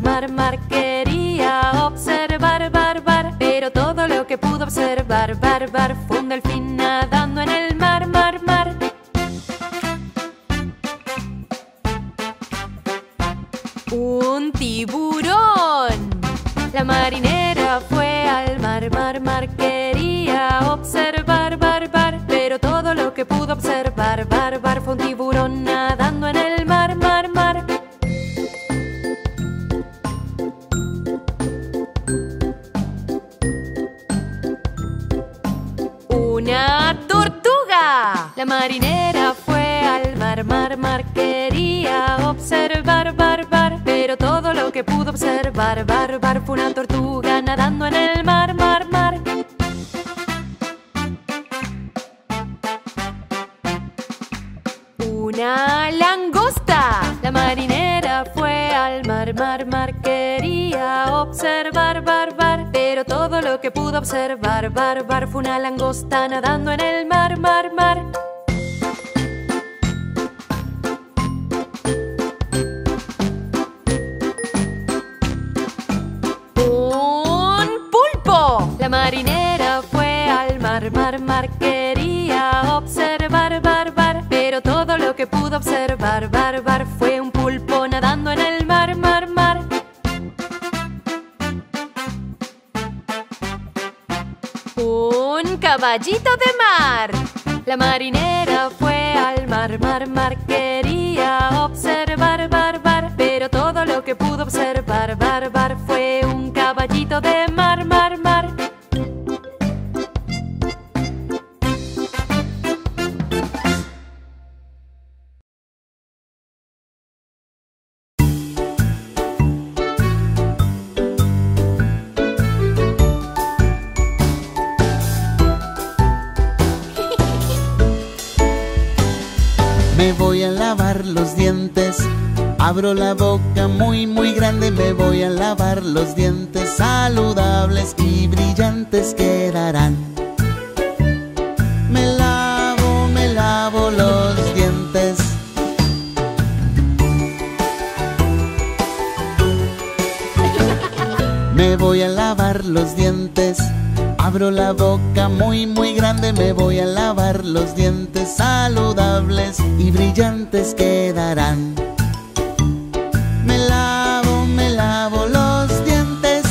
Mar, mar, quería observar, bar, bar, pero todo lo que pudo observar, bar, bar, fue un delfín nadando en el mar, mar, mar. Un tiburón. La marinera pudo observar, bar, bar, fue una tortuga nadando en el mar, mar, mar. Una langosta. La marinera fue al mar, mar, mar, quería observar, bar, bar, pero todo lo que pudo observar, bar, bar, fue una langosta nadando en el mar, mar, mar. Quería observar, bar, bar, pero todo lo que pudo observar, bar, bar, fue un pulpo nadando en el mar, mar, mar. Un caballito de mar. La marinera fue al mar, mar, mar, quería observar, bar, bar, pero todo lo que pudo observar, bar, bar, fue un caballito de mar, Abro la boca muy muy grande, me voy a lavar los dientes saludables y brillantes quedarán. Me lavo, me lavo los dientes. Me voy a lavar los dientes. Abro la boca muy muy grande, me voy a lavar los dientes saludables y brillantes quedarán. Me lavo, me lavo los dientes.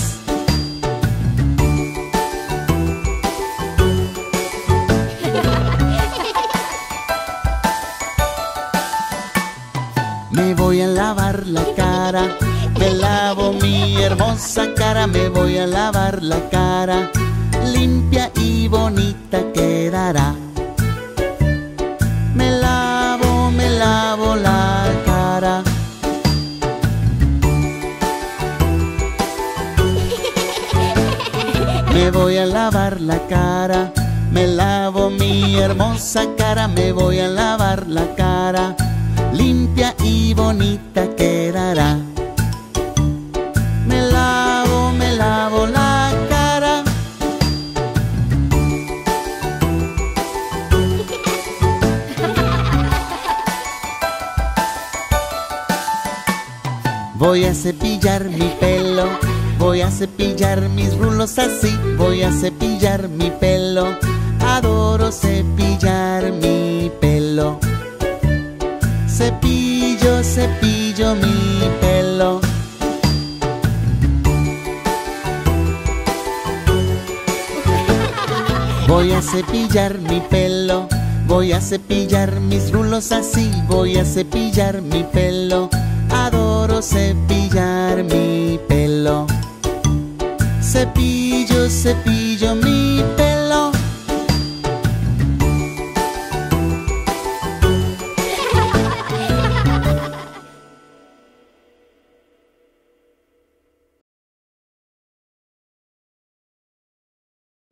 Me voy a lavar la cara, me lavo mi hermosa cara, me voy a lavar la cara, limpia y bonita quedará. Me voy a lavar la cara. Me lavo mi hermosa cara, me voy a lavar la cara. Limpia y bonita quedará. Me lavo, me lavo la cara. Voy a cepillar mi pelo, voy a cepillar mis rulos así, voy a cepillar mi pelo, adoro cepillar mi pelo. Cepillo, cepillo mi pelo. Voy a cepillar mi pelo, voy a cepillar mis rulos así, voy a cepillar mi pelo, adoro cepillar mi pelo. Cepillo, cepillo mi pelo.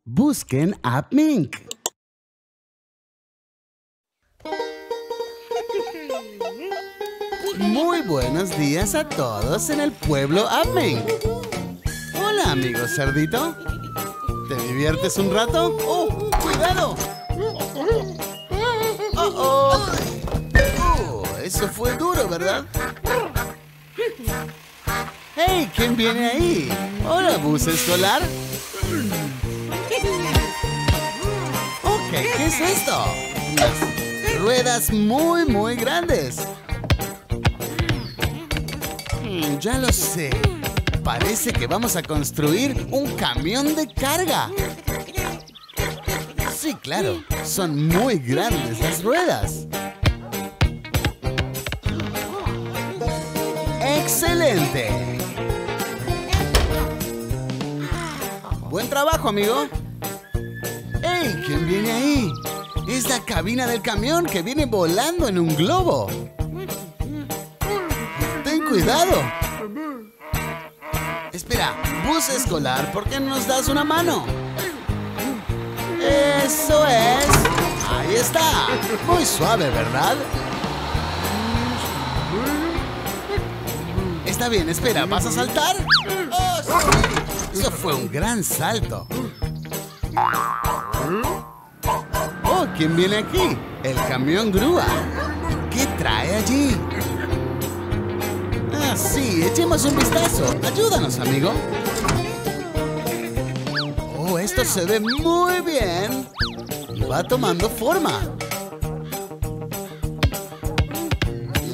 Busquen AppMink. Muy buenos días a todos en el pueblo AppMink. Amigo cerdito. ¿Te diviertes un rato? ¡Oh, cuidado! ¡Oh, oh! Oh, eso fue duro, ¿verdad? ¡Hey! ¿Quién viene ahí? Hola, bus escolar. Ok, ¿qué es esto? Ruedas muy, muy grandes. Hmm, ya lo sé. Parece que vamos a construir un camión de carga. Sí, claro. Son muy grandes las ruedas. ¡Excelente! Buen trabajo, amigo. ¡Ey! ¿Quién viene ahí? Es la cabina del camión que viene volando en un globo. Ten cuidado. Espera, bus escolar, ¿por qué no nos das una mano? Eso es. Ahí está. Muy suave, ¿verdad? Está bien, espera, ¿vas a saltar? ¡Oh, sí! Eso fue un gran salto. Oh, ¿quién viene aquí? El camión grúa. ¿Qué trae allí? Sí, echemos un vistazo. Ayúdanos, amigo. Oh, esto se ve muy bien. Va tomando forma.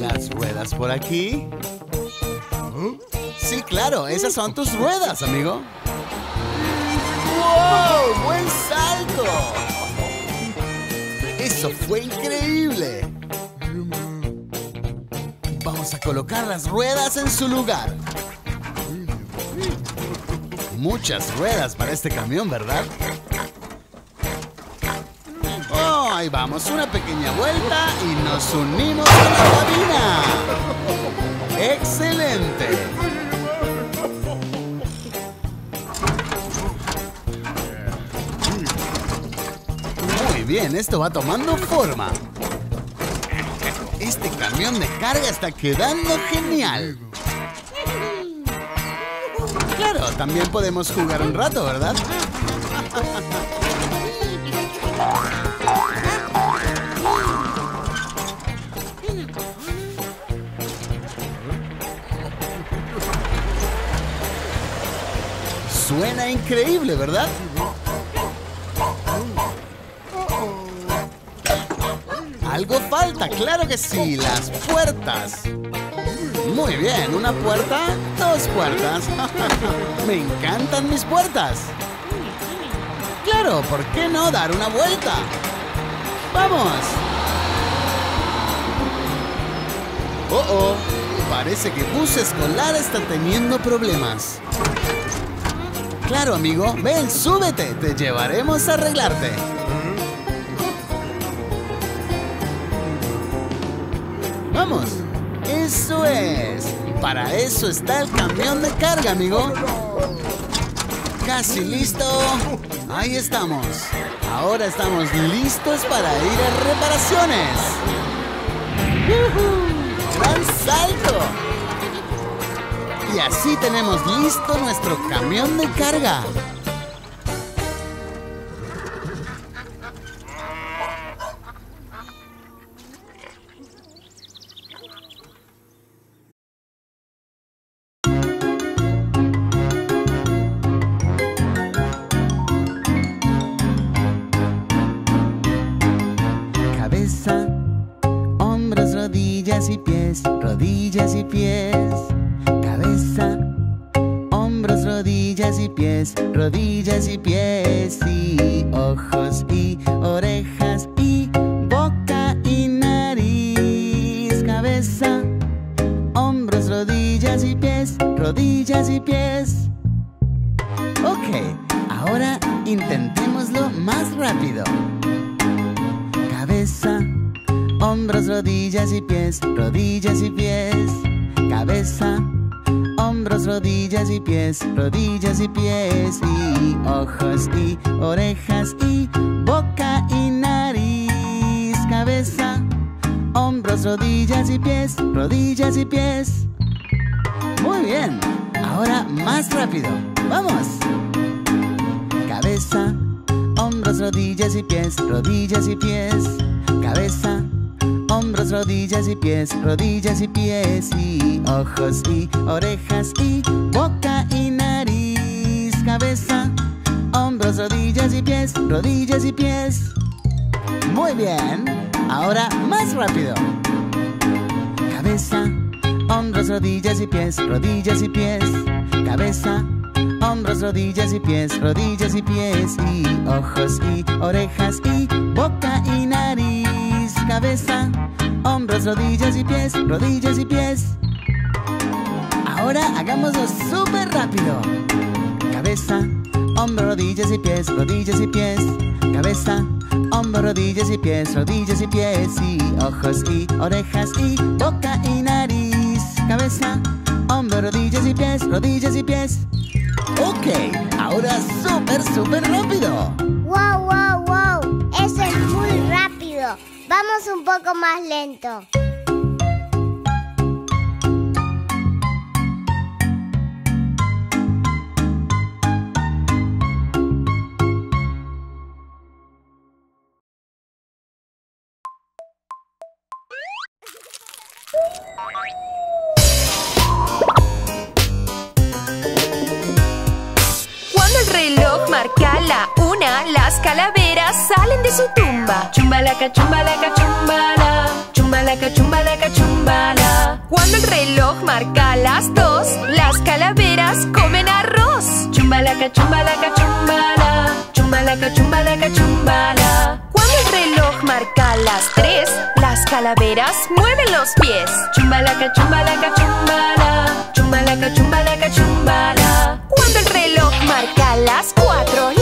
Las ruedas por aquí. Sí, claro, esas son tus ruedas, amigo. ¡Wow! ¡Buen salto! Eso fue increíble. A colocar las ruedas en su lugar. Muchas ruedas para este camión, ¿verdad? Oh, ahí vamos, una pequeña vuelta y nos unimos a la cabina. ¡Excelente! Muy bien, esto va tomando forma. Camión de carga está quedando genial. Claro, también podemos jugar un rato, ¿verdad? Suena increíble, ¿verdad? Algo falta, claro que sí, las puertas. Muy bien, una puerta, dos puertas. Me encantan mis puertas. Claro, ¿por qué no dar una vuelta? ¡Vamos! Oh, oh, parece que bus escolar está teniendo problemas. Claro, amigo, ven, súbete, te llevaremos a arreglarte. Eso es. Para eso está el camión de carga, amigo. casi listo. Ahí estamos. Ahora estamos listos para ir a reparaciones. ¡Gran salto! Y así tenemos listo nuestro camión de carga. Rodillas y pies, rodillas y pies. Y ojos y orejas y boca y nariz. Cabeza, hombros, rodillas y pies, rodillas y pies. Ok, ahora intentémoslo más rápido. Cabeza, hombros, rodillas y pies, rodillas y pies. Cabeza, hombros, rodillas y pies, rodillas y pies. Y ojos y orejas y boca y nariz. Cabeza, hombros, rodillas y pies, rodillas y pies. Muy bien, ahora más rápido. Vamos. Cabeza, hombros, rodillas y pies, rodillas y pies. Cabeza, hombros, rodillas y pies, rodillas y pies. Y ojos y orejas y boca y nariz. Cabeza, hombros, rodillas y pies, rodillas y pies. Muy bien. Ahora más rápido. Cabeza, hombros, rodillas y pies, rodillas y pies. Cabeza, hombros, rodillas y pies, rodillas y pies. Y ojos y orejas y boca y nariz. Cabeza, hombros, rodillas y pies, rodillas y pies. Ahora hagámoslo súper rápido. Cabeza, hombros, rodillas y pies, rodillas y pies. Cabeza, hombros, rodillas y pies, rodillas y pies. Y ojos y orejas y boca y nariz. Cabeza, hombros, rodillas y pies, rodillas y pies. Ok, ahora súper, súper rápido. ¡Wow, wow, wow! Vamos un poco más lento. Las calaveras salen de su tumba. Chumbalaca, chumbalaca, chumbala. Chumbalaca, chumbalaca, chumbala. Cuando el reloj marca las dos, las calaveras comen arroz. Chumbalaca, chumbalaca, chumbala. Chumbalaca, chumbalaca, chumbala. Cuando el reloj marca las tres, las calaveras mueven los pies. Chumbalaca, chumbalaca, chumbala. Chumbalaca, chumbalaca, chumbala. Cuando el reloj marca las cuatro,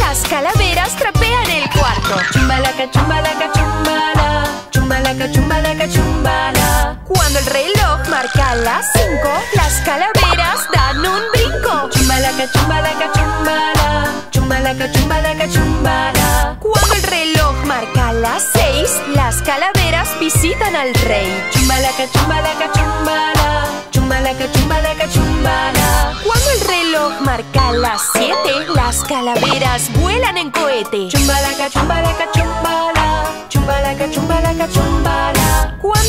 Chumbalaca, chumbalaca, chumbala. Cuando el reloj marca las cinco, las calaveras dan un brinco. Chumbala. Chumbalaca, chumbalaca, chumbala. Cuando el reloj marca las seis, las calaveras visitan al rey. Chumbala. Chumbalaca, chumbalaca, chumbala. Cuando el reloj marca las siete, las calaveras vuelan en cohete. Chumbala. Chumbalaca, chumbalaca, chumbala.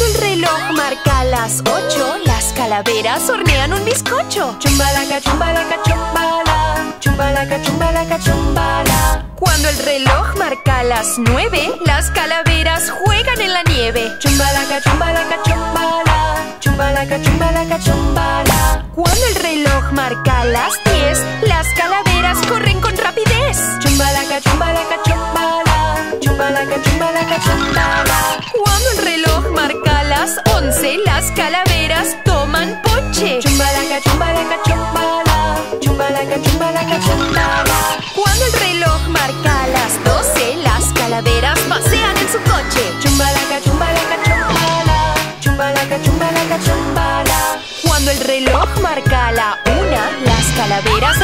Cuando el reloj marca las ocho, las calaveras hornean un bizcocho. Chumbalaca, chumbalaca, chumbala. Chumbalaca, chumbalaca, chumbala. Cuando el reloj marca las nueve, las calaveras juegan en la nieve. Chumbalaca, chumbalaca, chumbala. Chumbalaca, chumbalaca, chumbala. Cuando el reloj marca las diez, las calaveras corren con rapidez. Chumbalaca, chumbalaca, chumbala. Chumbalaca, Cuando el reloj marca las once, las calaveras toman ponche. Chumbalaca, chumbalaca, chumbala. Chumbalaca, chumbalaca, chumbala. Cuando el reloj marca las doce, las calaveras pasean en su coche. Chumbalaca, chumbalaca, chumbala. Chumbalaca, chumbalaca, chumbala. Cuando el reloj marca la una, las calaveras